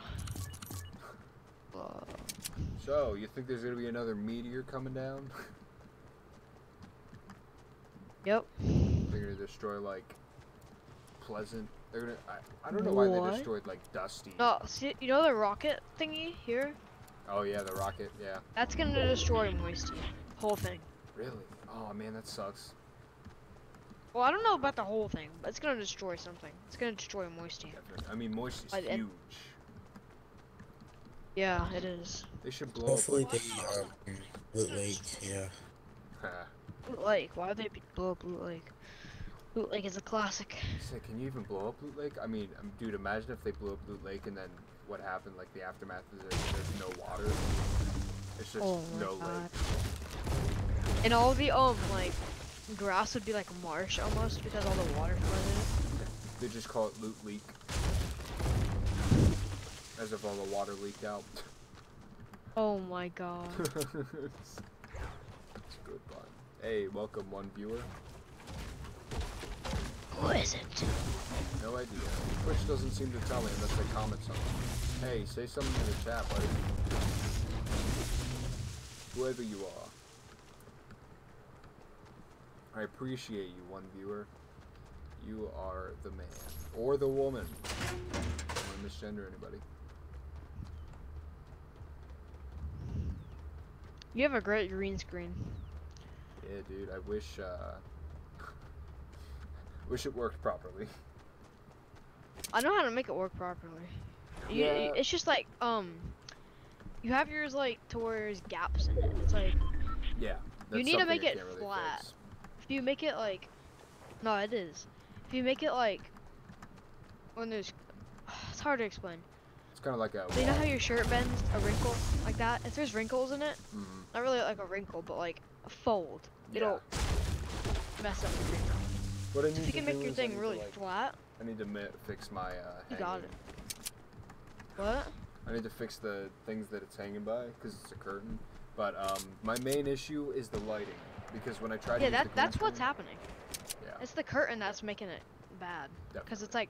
So, you think there's gonna be another meteor coming down? yep. They're gonna destroy like Pleasant. They're gonna. I, I don't know why What? they destroyed like Dusty. No, see, you know the rocket thingy here? Oh yeah, the rocket. Yeah. That's gonna destroy Moisty. Whole thing. Really? Oh man, that sucks. Well, I don't know about the whole thing, but it's gonna destroy something. It's gonna destroy Moisty. I mean, Moisty's Like, it- huge. Yeah, it is. They should blow Hopefully up. they um loot lake. Yeah. Like, Loot Lake. Why would they blow up Loot Lake? Loot Lake is a classic. Say, can you even blow up Loot Lake? I mean, um, dude, imagine if they blew up Loot Lake and then what happened? Like the aftermath is there, there's no water. It's just Oh no God. lake. And all the um like grass would be like marsh almost because all the water's flooded. They just call it Loot Leak. As if all the water leaked out. Oh my god. it's, it's good fun. Hey, welcome one viewer. Who is it? No idea. Twitch doesn't seem to tell me unless they comment something. Hey, say something in the chat, buddy. Whoever you are. I appreciate you, one viewer. You are the man. Or the woman. I don't want to misgender anybody. You have a great green screen. Yeah, dude, I wish, uh... wish it worked properly. I know how to make it work properly. You, Yeah. you- it's just like um, you have yours like to where there's gaps in it. It's like Yeah. that's need to make it really flat. fix. if you make it like, no, it is. If you make it like when there's, it's hard to explain. It's kind of like a. So you know how your shirt bends a wrinkle like that? If there's wrinkles in it, Mhm. not really like a wrinkle, but like fold, Yeah. it'll mess up the wrinkle. What I So need if you to can make your thing need to, really like, flat, I need to fix my uh, You got hanging. what? I need to fix the things that it's hanging by because it's a curtain. But um, my main issue is the lighting because when I try to Yeah, use that the green that's what's happening. Yeah, It's the curtain that's making it bad because it's like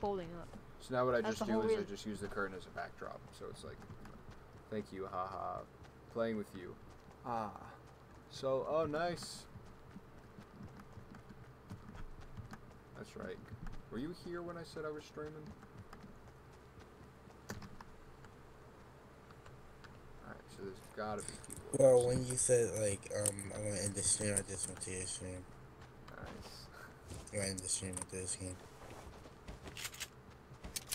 folding up. So now what I that's just do whole is I just use the curtain as a backdrop. So it's like, thank you, haha, playing with you. Ah. So, oh, nice. That's right. Were you here when I said I was streaming? Alright, so there's gotta be people. Well, when you said like um I want to end the stream, I just went to your stream. Nice. I want to end the stream with this game.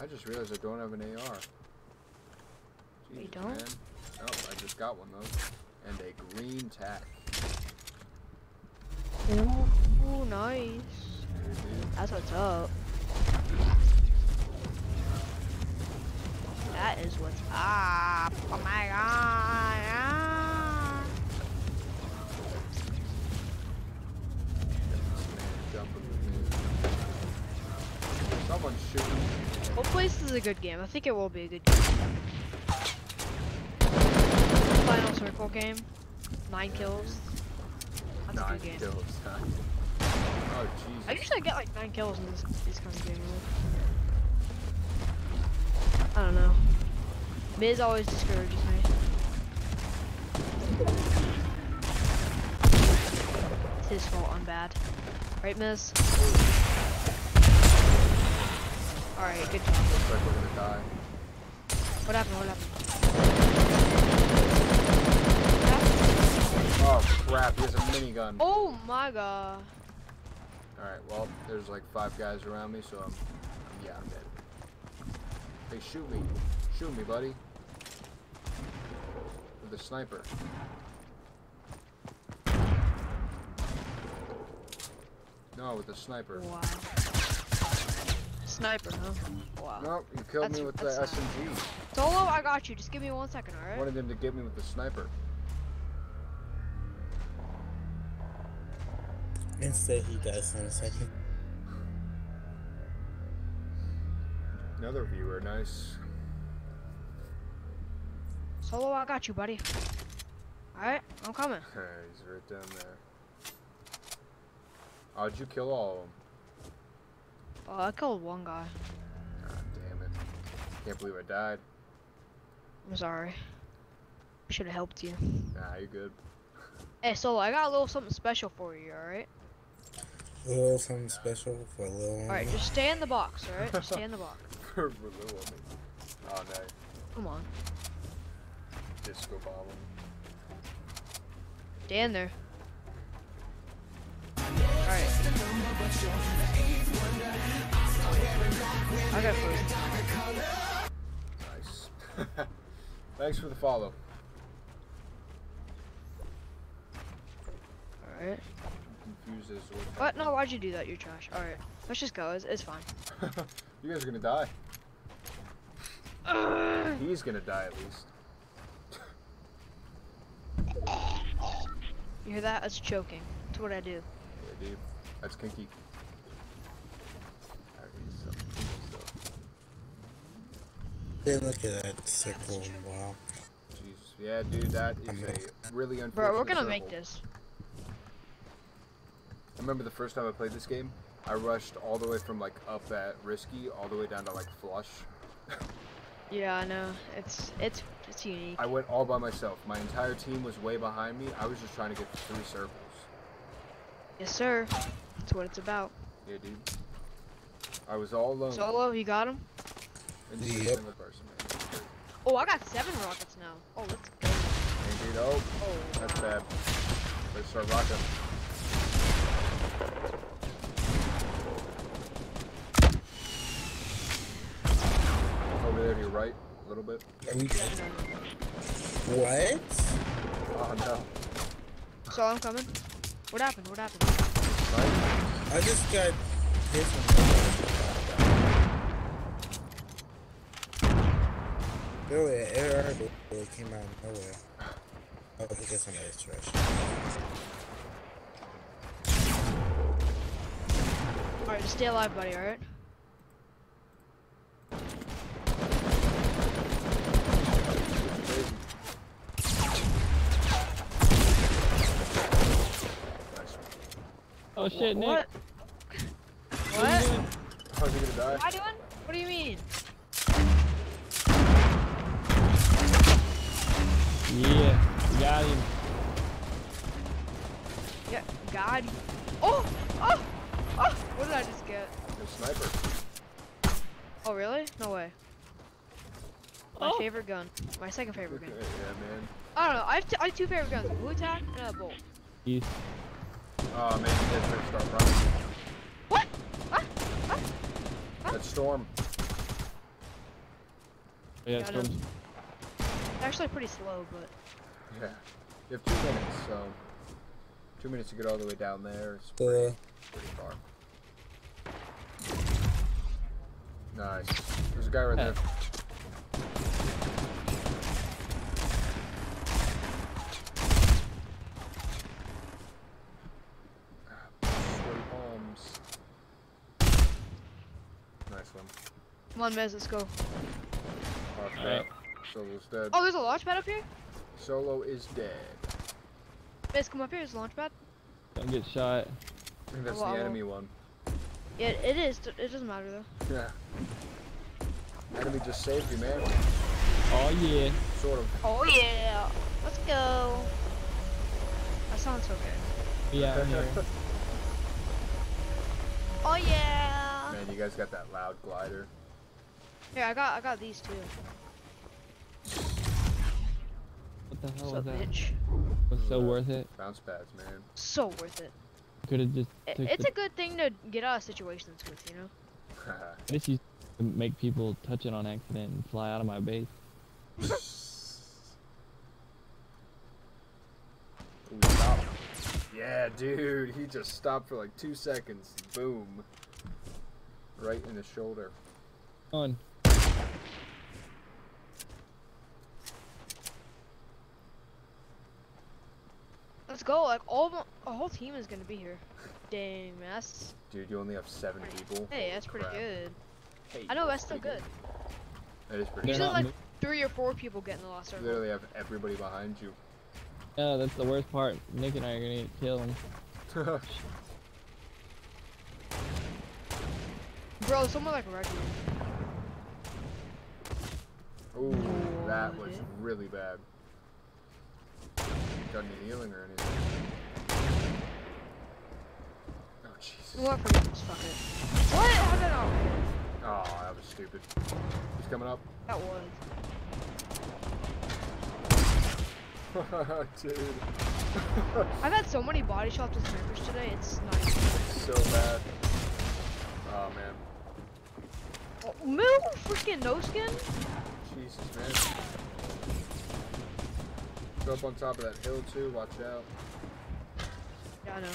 I just realized I don't have an AR. You don't? Man. Oh, I just got one though. And a green tack. Ooh, nice. That's what's up. That is what's up. Oh my god. ah. Someone's. Hopefully this is a good game. I think it will be a good game. Final circle game. Nine kills. That's a Nine good game. kills. oh, I usually get like nine kills in this, this kind of game. I don't know. Miz always discourages me. It's his fault. I'm bad. Right, Miz? Alright, good job. Looks like we're gonna die. What happened? What happened? Oh, crap. He has a minigun. Oh my god. Alright, well, there's like five guys around me, so I'm, yeah, I'm dead. Hey, shoot me. Shoot me, buddy. With a sniper. No, with a sniper. Wow. Sniper, huh? Wow. No, you killed That's- me with the SMG. Solo, I got you. Just give me one second, alright? Wanted him to get me with the sniper. Instead, he dies in a second. Another viewer, nice. Solo, I got you, buddy. Alright, I'm coming. He's right down there. How'd you kill all of them? Oh, I killed one guy. God damn it. Can't believe I died. I'm sorry. Should have helped you. Nah, you're good. Hey, Solo, I got a little something special for you, alright? A little something special for a little one. Alright, just stay in the box, alright? Just stay in the box. For little woman. Oh, no. Come on. Disco ball. Stay in there. Alright. I got food. Nice. Thanks for the follow. Alright. Confused as to What? No, why'd you do that? You're trash. Alright. Let's just go. It's, it's fine. you guys are gonna die. He's gonna die at least. You hear that? That's choking. That's what I do. Yeah, dude. That's kinky. Alright, he's some kinky stuff. Then look at that circle. Wow. Jesus. Yeah, dude, that is a really unfortunate Bro, we're gonna make this. I remember the first time I played this game, I rushed all the way from like up at risky all the way down to like flush. Yeah, I know. It's it's it's unique. I went all by myself. My entire team was way behind me. I was just trying to get three circles. Yes, sir. That's what it's about. Yeah, dude. I was all alone. Solo, oh, you got him? and just a Yep. single person, man. Oh, I got seven rockets now. Oh, let's go. Hey, dude, oh, Oh, that's bad. Let's start rocking. Over there to your right, a little bit. Are we dead? What? Oh no. So I'm coming. What happened? What happened? Right? I just got hit from Really, an air really came out of nowhere. Oh, I think it's somebody's Alright, just stay alive, buddy, alright? Oh shit, Nick. What? What are you How's he gonna die? What am I doing? What do you mean? Yeah, you got him. Yeah, God. Oh! Oh! Oh! What did I just get? The sniper. Oh, really? No way. My Oh. favorite gun. My second favorite Yeah, gun. man. I don't know. I have, t- I have two favorite guns. Blue attack and a bolt. East. Oh man, you guys better start running. What? Ah! Ah! Ah! That storm. Oh, yeah, Got him. storms. Actually pretty slow, but Yeah. You have two minutes, so two minutes to get all the way down there. It's pretty, pretty far. Nice. There's a guy right there. Sweaty palms. Nice one. come on, Mez, let's go. Off Alright. Solo's dead. Oh, there's a launch pad up here. Solo is dead. Mez, come up here. There's a launch pad. Don't get shot. I think that's Well, the enemy one. Yeah, it is. It doesn't matter though. Yeah. Enemy just saved you, man. Oh yeah. Sort of. Oh yeah. Let's go. That sounds so good. Be out here. Oh yeah. Man, you guys got that loud glider. Yeah, I got I got these too. What the hell What's was up, that? bitch? Was so worth it. Bounce pads, man. So worth it. Could have just I- took It's the a good thing to get out of situations with, you know. I just used to make people touch it on accident and fly out of my base. Ooh. Yeah, dude, he just stopped for like two seconds. Boom. Right in the shoulder. On. Let's go. Like all of 'em- our whole team is gonna be here. Dang, man, that's Dude, you only have seven people. hey, that's pretty good. Hey, I know that's still good. That is pretty good. Usually not like three or four people get in the last You circle. literally have everybody behind you. Yeah, that's the worst part. Nick and I are gonna get killed. Bro, someone like wrecked me. Ooh, that was really bad. Got any healing or anything? Oh, Jesus. What? Forget. Fuck it. What? How did I not? Oh, that was stupid. He's coming up. That was. Dude. I've had so many body shots with snipers today. It's nice. so bad. Oh, man. Oh, move, freaking no skin. Jesus, man. Go up on top of that hill, too. Watch out. Yeah, I know.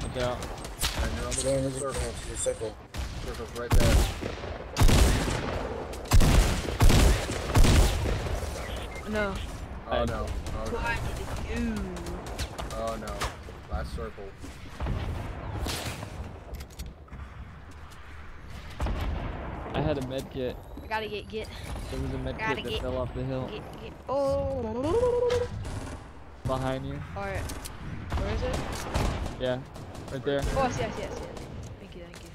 Watch out. And you're almost in the circle. the circle. Circle's right there. No. Oh, no. Oh, no. Did you? Oh, no. Last circle. Had a med kit. I gotta get get There was a med Gotta kit that get- fell off the hill get get. Oh. behind you. All right. Where is it? Yeah, right there. Oh, yes, yes, I see, I see it. Thank you, thank you.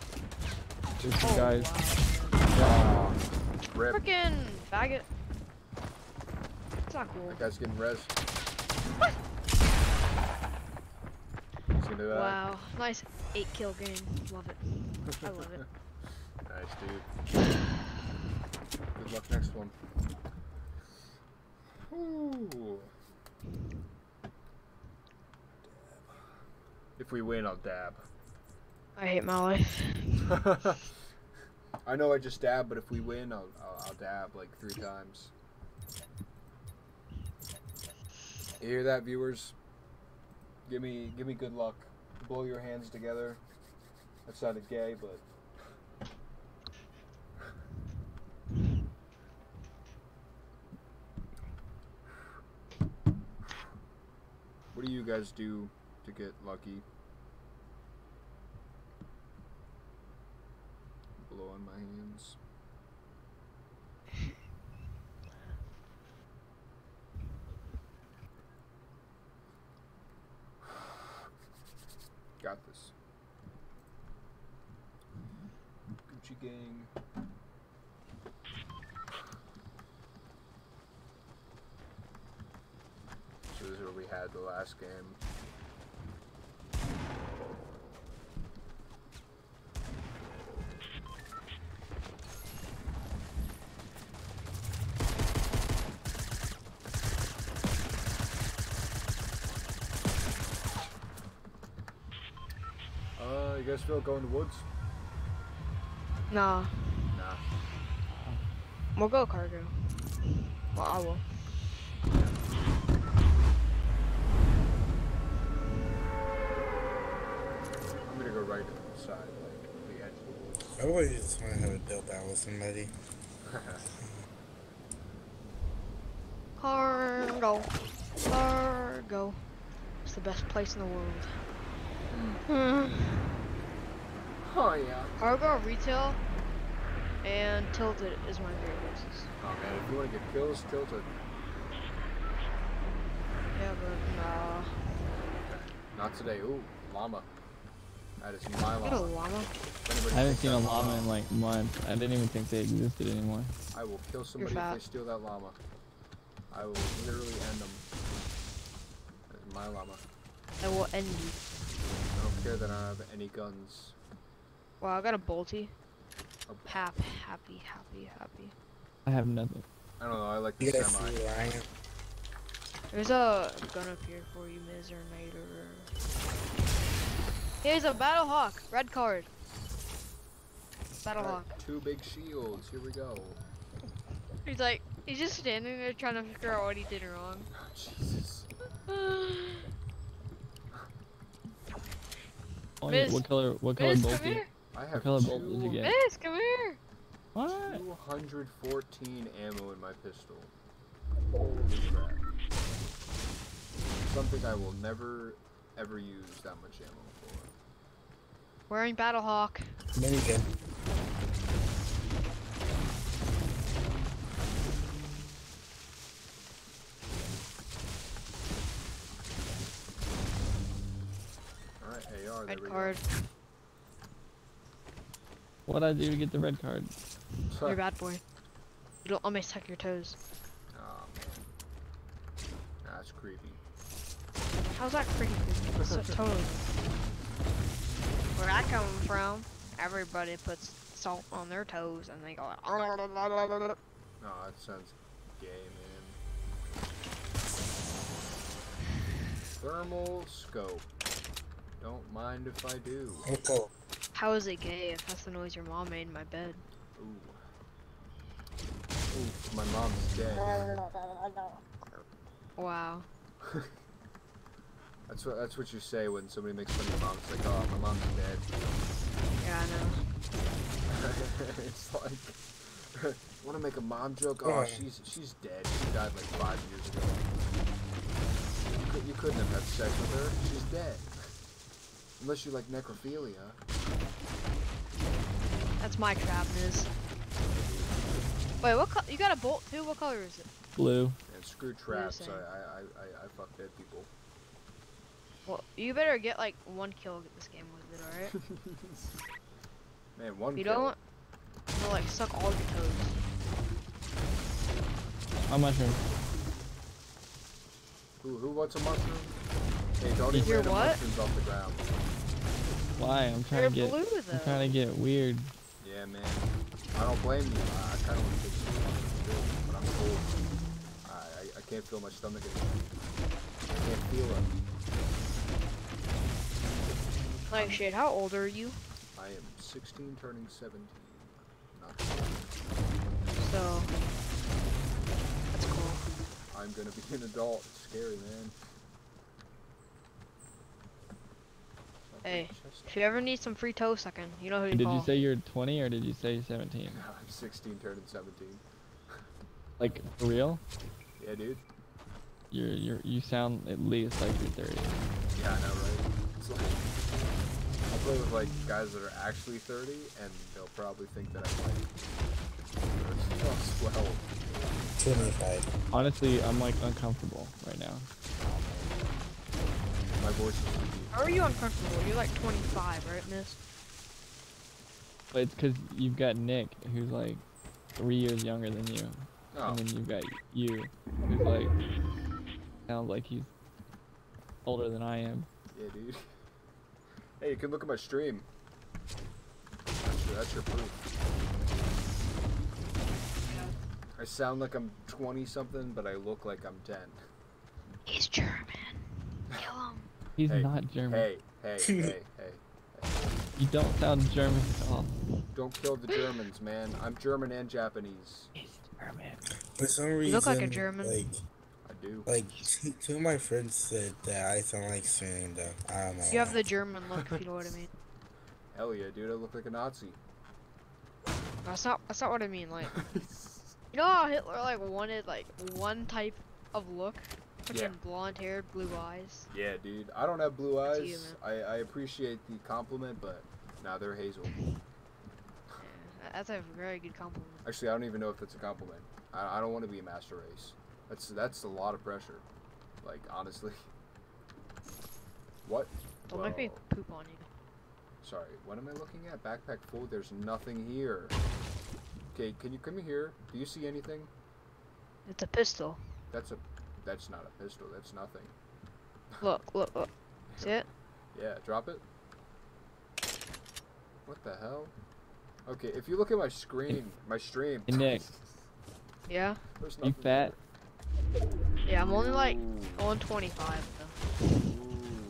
There's two Oh, guys. wow. Oh, rip. Freaking faggot. It's not cool. That guy's getting res. He's. Wow. Nice eight kill game. Love it. I love it. nice, dude. Good luck next one. Ooh. If we win, I'll dab. I hate my life. I know I just dab, but if we win, I'll, I'll, I'll dab like three times. You hear that, viewers? Give me, give me good luck. Blow your hands together. That sounded gay, but. What do you guys do to get lucky? Blowing my hands. last game. Uh, you guys still going to woods? Nah. Nah. We'll go cargo. Well, I will. I'm gonna right inside, like the edge of the woods. I always just want to have a dope out with somebody. Cargo. Cargo. It's the best place in the world. Hmm. oh yeah. Cargo, retail, and Tilted is my favorite places. Oh man, if you want to get kills, tilted. Yeah, but nah. Not today. Ooh, llama. That is my Get a llama. llama. If anybody I haven't seen a I'm llama in like months. I didn't even think they existed anymore. I will kill somebody if they steal that llama. I will literally end them. That's my llama. I will end you. I don't care that I have any guns. Wow, I got a bolty. A- Hap, happy, happy, happy. I have nothing. I don't know. I like the You guys semi. see There's a gun up here for you, Mizernator. Here's a Battle Hawk, red card. Battle Alright, Hawk. Two big shields. Here we go. He's like, he's just standing there trying to figure out what he did wrong. Ah, Jesus. Oh, Miz- what color? What color Miz, bolt? come here. I have color bolt did you two- get? Miz, come here. What? 214 ammo in my pistol. Holy crap. Something I will never, ever use that much ammo for. Wearing Battle Hawk. Minigun. Alright, AR, there Red card. What I do to get the red card? go. You're a bad boy. You don't let suck your toes. Oh man. That's creepy. How's that freaking creepy? so, totally. Where I come from, everybody puts salt on their toes and they go. No, that sounds gay, man. Thermal scope. Don't mind if I do. Okay. How is it gay if that's the noise your mom made in my bed? Ooh. Ooh, my mom's dead. Wow. That's what that's what you say when somebody makes fun of your mom. It's like, oh, my mom's dead. Yeah, I know. it's like, want to make a mom joke? Oh, she's she's dead. She died like five years ago. You, could, you couldn't have had sex with her. She's dead. Unless you like necrophilia. That's my trap, Miz. Wait, what color? You got a bolt too? What color is it? Blue. And screw traps. I. I, I, I, I fuck dead people. Well, you better get like one kill this game with it, alright? Man, one kill. you kill. don't, want to like suck all your toes. On mushroom. Who, who wants a mushroom? Hey, don't eat You're random what? mushrooms off the ground. Why? I'm trying They're to get. blue I'm trying to get weird. Yeah, man. I don't blame you. I, I kind of want to take some mushrooms but I'm cool. I, I, I can't feel my stomach anymore. I can't feel it. Like shit, how old are you? I am 16 turning 17. Not So that's cool. I'm gonna be an adult. It's scary, man. Hey, If you ever need some free toe sucking, you know who to Did call. you say you're 20 or did you say 17? I'm 16 turning 17. Like for real? Yeah, dude. You're you're you sound at least like you're 30. Yeah, I know, right? It's like I play with like guys that are actually 30, and they'll probably think that I'm like 12. 25. Honestly, I'm like uncomfortable right now. My voice is too. How are you uncomfortable? You're like 25, right, Miss? But it's because you've got Nick, who's like three years younger than you, Oh, and then you've got you, who's like sounds like he's older than I am. yeah, dude. Hey, you can look at my stream. That's your, that's your proof. I sound like I'm 20 something, but I look like I'm 10. He's German. Kill him. He's Hey, not German. Hey, hey, hey, hey. You don't sound German at all. Don't kill the Germans, man. I'm German and Japanese. He's German. For some reason, You look like a German. Like, I do. like two, two of my friends said that I sound like Fernando. I don't know. You have the German look, if you know what I mean. Hell yeah, dude. I look like a Nazi. That's not. That's not what I mean. Like, you know how Hitler like wanted like one type of look, fucking Yeah. blonde hair, blue eyes. Yeah, dude. I don't have blue eyes. you. I, I appreciate the compliment, but now they're hazel. Yeah, that's a very good compliment. Actually, I don't even know if it's a compliment. I, I don't want to be a master race. That's that's a lot of pressure. Like honestly. What? Don't make me poop on you. Sorry. What am I looking at? Backpack full. There's nothing here. Okay, can you come here? Do you see anything? It's a pistol. That's a. That's not a pistol. That's nothing. Look, look, look. See it? Yeah, drop it. What the hell? Okay, if you look at my screen, my stream. Hey, Nick. Yeah. You nothing fat? There. Yeah, I'm only like Ooh, 125 though.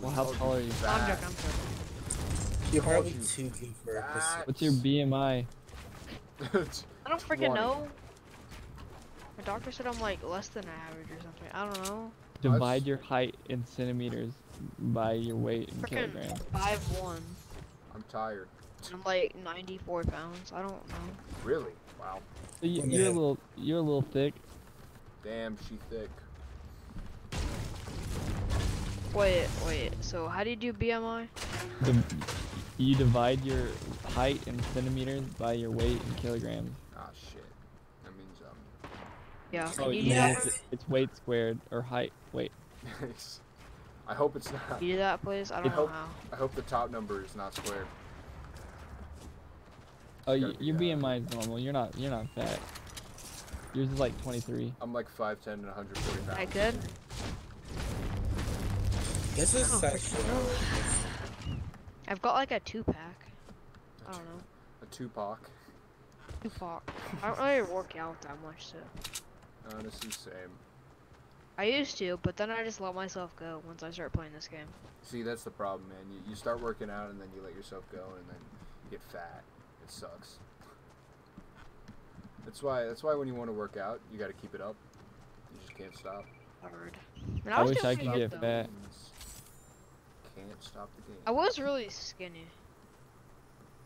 Well, how tall are you? I'm fat. joking. I'm joking. You're probably too good for a pussy. What's your BMI? I don't 20. freaking know. My doctor said I'm like less than average or something. I don't know. Divide your height in centimeters by your weight in Freaking kilograms. five one. I'm tired. I'm like 94 pounds. I don't know. Really? Wow. So you, Yeah. you're a little, you're a little thick. Damn, she thick. Wait, wait. So how do you do BMI? The, you divide your height in centimeters by your weight in kilograms. Ah, shit. That means um. Yeah. Oh, you do yeah. It's, it's weight squared or height. Wait. I hope it's not. Can you do that, please? I don't know hope- how. I hope the top number is not squared. Oh, It's y- gotta your BMI is normal. You're not, you're not fat. Yours is like 23. I'm like 5'10 and 140 pounds. I could. This is Oh, such freaking I've got like a two pack. I don't know. A Tupac. Two pack. I don't really work out that much, so. Honestly, same. I used to, but then I just let myself go once I start playing this game. See, that's the problem, man. You, you start working out and then you let yourself go and then you get fat. It sucks. That's why. That's why when you want to work out, you got to keep it up. You just can't stop. Hard. I, mean, I was wish I could get though. fat. Can't stop the game. I was really skinny.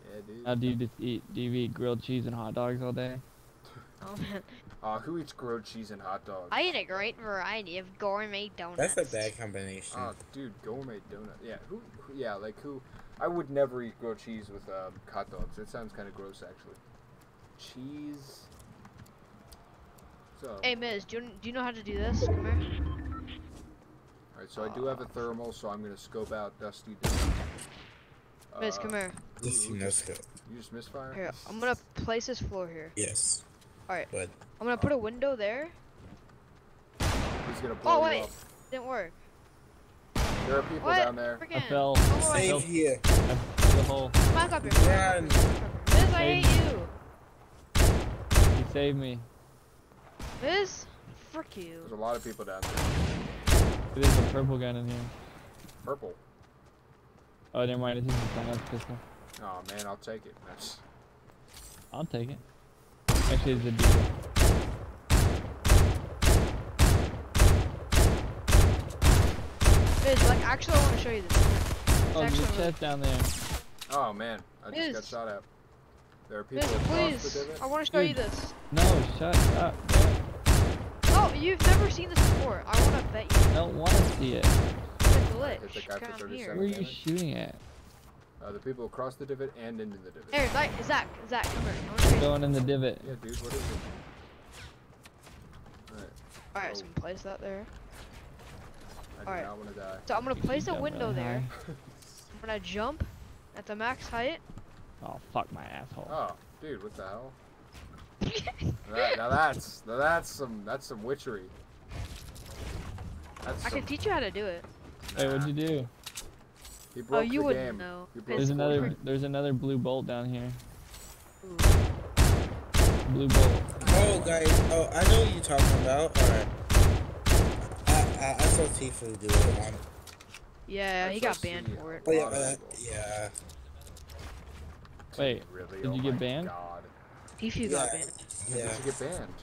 Yeah, dude. Now, do you just eat, do you eat grilled cheese and hot dogs all day? Oh man. Uh, who eats grilled cheese and hot dogs? I eat a great variety of gourmet donuts. That's a bad combination. Oh, dude, gourmet donut. Yeah, who, who? Yeah, like who? I would never eat grilled cheese with um, hot dogs. That sounds kind of gross, actually. Cheese. So. Hey Miz, do you, do you know how to do this? Come here. All right, so I do have a thermal, so I'm gonna scope out Dusty. Miz, Uh, come here. This ooh, is no scope. You just misfire. Here, I'm gonna place this floor here. Yes. Alright. But I'm gonna put a window there. He's gonna blow Oh wait, up. didn't work. There are people What? down there. I Freaking. fell. Oh, I wait. fell save here. the hole. Back up here. Run. Miz, I hate you. You saved me. Miz, frick you. There's a lot of people down there. There's a purple gun in here. Purple. Oh, never mind. It's just a silence pistol. Oh man, I'll take it. That's. I'll take it. Actually, it's a deal. Miz, like actually, I want to show you this. It's Oh, there's actually a really- chest down there. Oh man, I just got shot at. There are people Miz, please, the. I want to show you this. No, shut up. man. Oh, you've never seen this before. I want to bet you I don't want to see it. it's a glitch. Hit the guy for 37. here. Where are you damage. shooting at? Uh, the people across the divot and into the divot. Here, Zach, Zach, Zach, come here. I want to show I'm you. going in the divot. Yeah, dude, what is it? Alright, Alright, Oh. so I'm gonna place that there. I do Alright. not want to die. So I'm gonna You place a window there. I'm gonna jump at the max height. Oh, fuck my asshole. Oh, dude, what the hell? That, now that's now that's some that's some witchery. That's I some, can teach you how to do it. Hey, what'd you do? He broke Oh, you the wouldn't game. know. He There's another. game. There's another blue bolt down here. Ooh. Blue bolt. Oh, guys. Oh, I know what you're talking about. Alright. I, I, I saw Tfue do it. On, Yeah, I he got banned for it. oh, yeah, uh, yeah. Wait, really? did oh you get banned? God. Tfue got Yeah. banned. Yeah. Yeah. Did you get banned?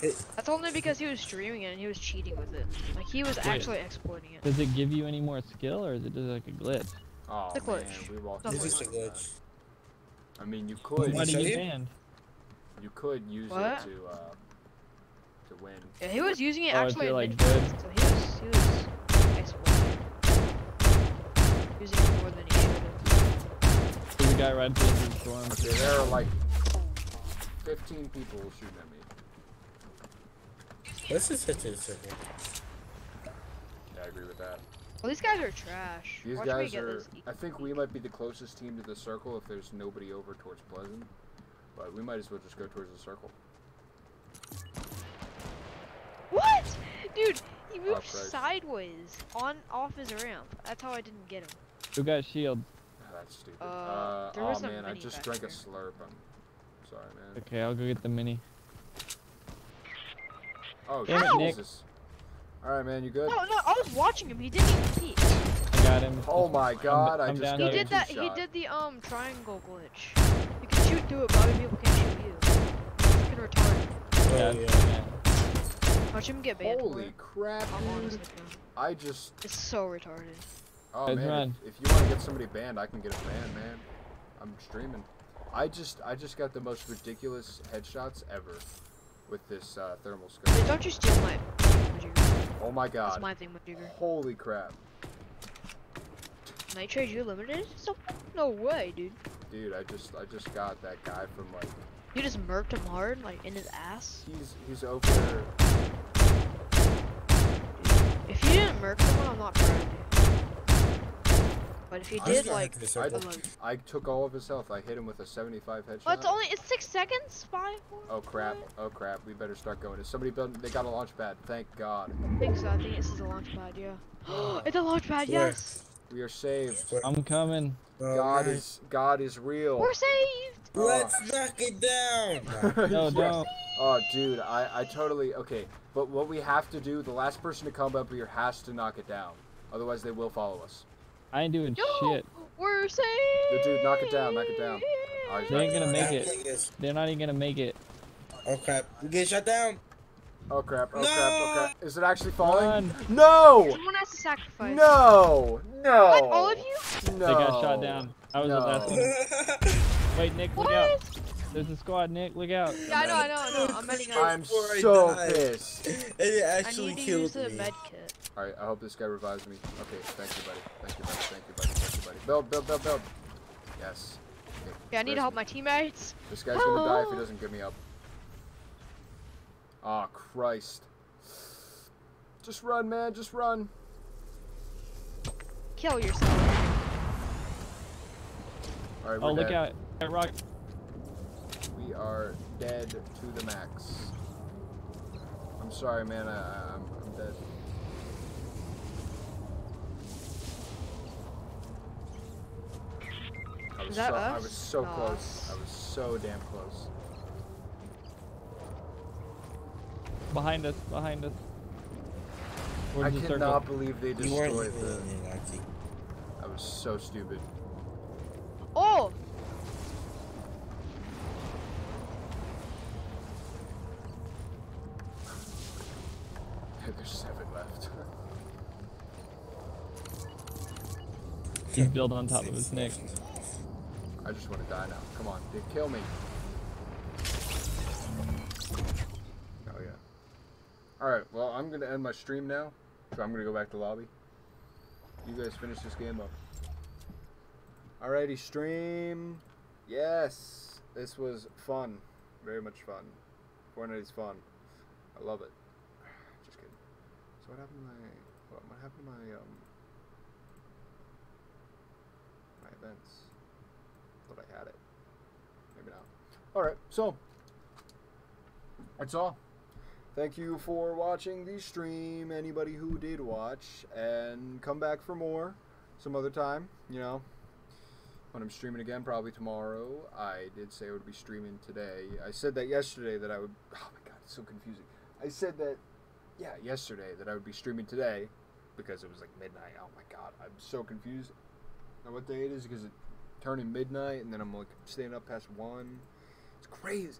That's only because he was streaming it and he was cheating with it. Like he was Wait. actually exploiting it. Does it give you any more skill, or is it just like a glitch? oh It's a man, we walked. It's away just a glitch. I mean, you could. Did did he you get banned? You could use What? it to uh, to win. Yeah, he was using it Oh, actually you're, like, good. so he was he was exploiting it. Using it more than he should have. There's guy right there the storm. Okay, there are like 15 people shooting at me. Let's just hit to the circle. Yeah, I agree with that. Well, these guys are trash. These Watch guys are. I think we might be the closest team to the circle if there's nobody over towards Pleasant. But we might as well just go towards the circle. What? Dude, he moved Christ. sideways on off his ramp. That's how I didn't get him. Who got shield? That's stupid. Uh, Uh, oh man, I just back drank a slurp. I'm sorry, man. Okay, I'll go get the mini. Oh Damn it, Nick. Jesus! All right, man, you good? No, no, I was watching him. He didn't even peek. I got him. Oh my God! I I'm just He did that. He did the um triangle glitch. You can shoot through it, but other people can't shoot you. Freaking retarded. Yeah, Oh, yeah. yeah. Watch him get banned. Holy crap, dude! I just. It's so retarded. Oh Guys, man, if, if you want to get somebody banned, I can get them banned, man. I'm streaming. I just I just got the most ridiculous headshots ever with this uh, thermal Wait, scope. don't you steal my Majigger. Oh my god. That's god. my thing, Majigger. Holy crap. Night trade you limited? So no way, dude. Dude, I just I just got that guy from like You just murked him hard, like in his ass. he's he's over there. If you didn't murk someone, I'm not proud of you. But if you I did, like, hit I, I circle. love you. I took all of his health. I hit him with a 75 headshot. Well, it's only it's six seconds. Five. four, Oh crap! what? Oh crap! We better start going. Is somebody building? They got a launch pad. Thank God. I think so. I think this is a launch pad. Yeah. it's a launch pad. Where? Yes. We are saved. I'm coming. Oh, God man. is God is real. We're saved. Oh. Let's knock it down. No, Yes. don't. Oh, dude, I, I totally okay. But what we have to do, the last person to come up here has to knock it down. Otherwise, they will follow us. I ain't doing Yo, shit. We're saved. Yo, dude, knock it down, knock it down. Oh, They ain't gonna make it. They're not even gonna make it. Oh crap. We get shut down. Oh crap! Oh No! crap! Oh crap! Is it actually falling? Run. No! Someone has to sacrifice. No! No! What? All of you? No! They got shot down. I was No. the last one. Wait, Nick, look out. What? There's a squad, Nick. Look out. Yeah, I know, I know, I know. I'm heading out. I'm Before I so die. pissed. and it I actually need to killed use the me. med kit. All right, I hope this guy revives me. Okay, thank you, buddy. Thank you, buddy. Thank you, buddy. Thank you, buddy. Build, build, build, build. Yes. Okay, Yeah, I need to help me. my teammates. This guy's gonna die if he doesn't get me up. Aw, Christ. Just run, man. Just run. Kill yourself. All right, Oh, we're look dead. out. That rock. We are dead to the max. I'm sorry, man. I, I- I'm, I'm dead. I was Is that so, I was so No, close. I was so damn close. Behind us. Behind us. I Towards the circle. cannot believe they destroyed the. in it, Nazi. I was so stupid. Oh! There's seven left. He's built on top of his neck. I just want to die now. Come on, dude, kill me. Oh yeah. All right. Well, I'm gonna end my stream now, so I'm gonna go back to lobby. You guys finish this game up. Alrighty, stream. Yes, this was fun. Very much fun. Fortnite is fun. I love it. So what happened to my? What, what happened to my um? My events. Thought I had it. Maybe not. Alright, so that's all. Thank you for watching the stream, anybody who did watch, and come back for more some other time, you know. When I'm streaming again, probably tomorrow. I did say I would be streaming today. I said that yesterday that I would. Oh my god, it's so confusing. I said that, yeah, yesterday that I would be streaming today because it was like midnight. Oh my god, I'm so confused on what day it is because it turning midnight, and then I'm like staying up past one. It's crazy.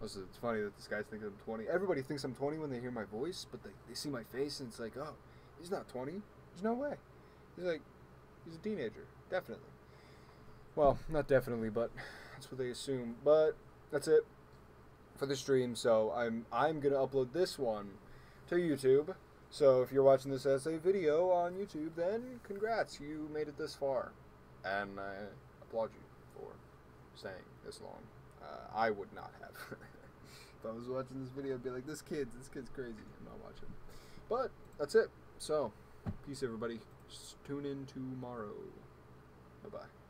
Also, it's funny that this guy thinks I'm 20. Everybody thinks I'm 20 when they hear my voice, but they, they see my face and it's like, oh, he's not 20. There's no way. He's like, he's a teenager. Definitely. Well, not definitely, but that's what they assume. But that's it for the stream. So I'm I'm gonna upload this one to YouTube. So if you're watching this as a video on YouTube, then congrats, you made it this far, and I applaud you for staying this long. Uh, I would not have. if I was watching this video, I'd be like, "This kid, this kid's crazy." I'm not watching. But that's it. So, peace, everybody. Just tune in tomorrow. Bye bye.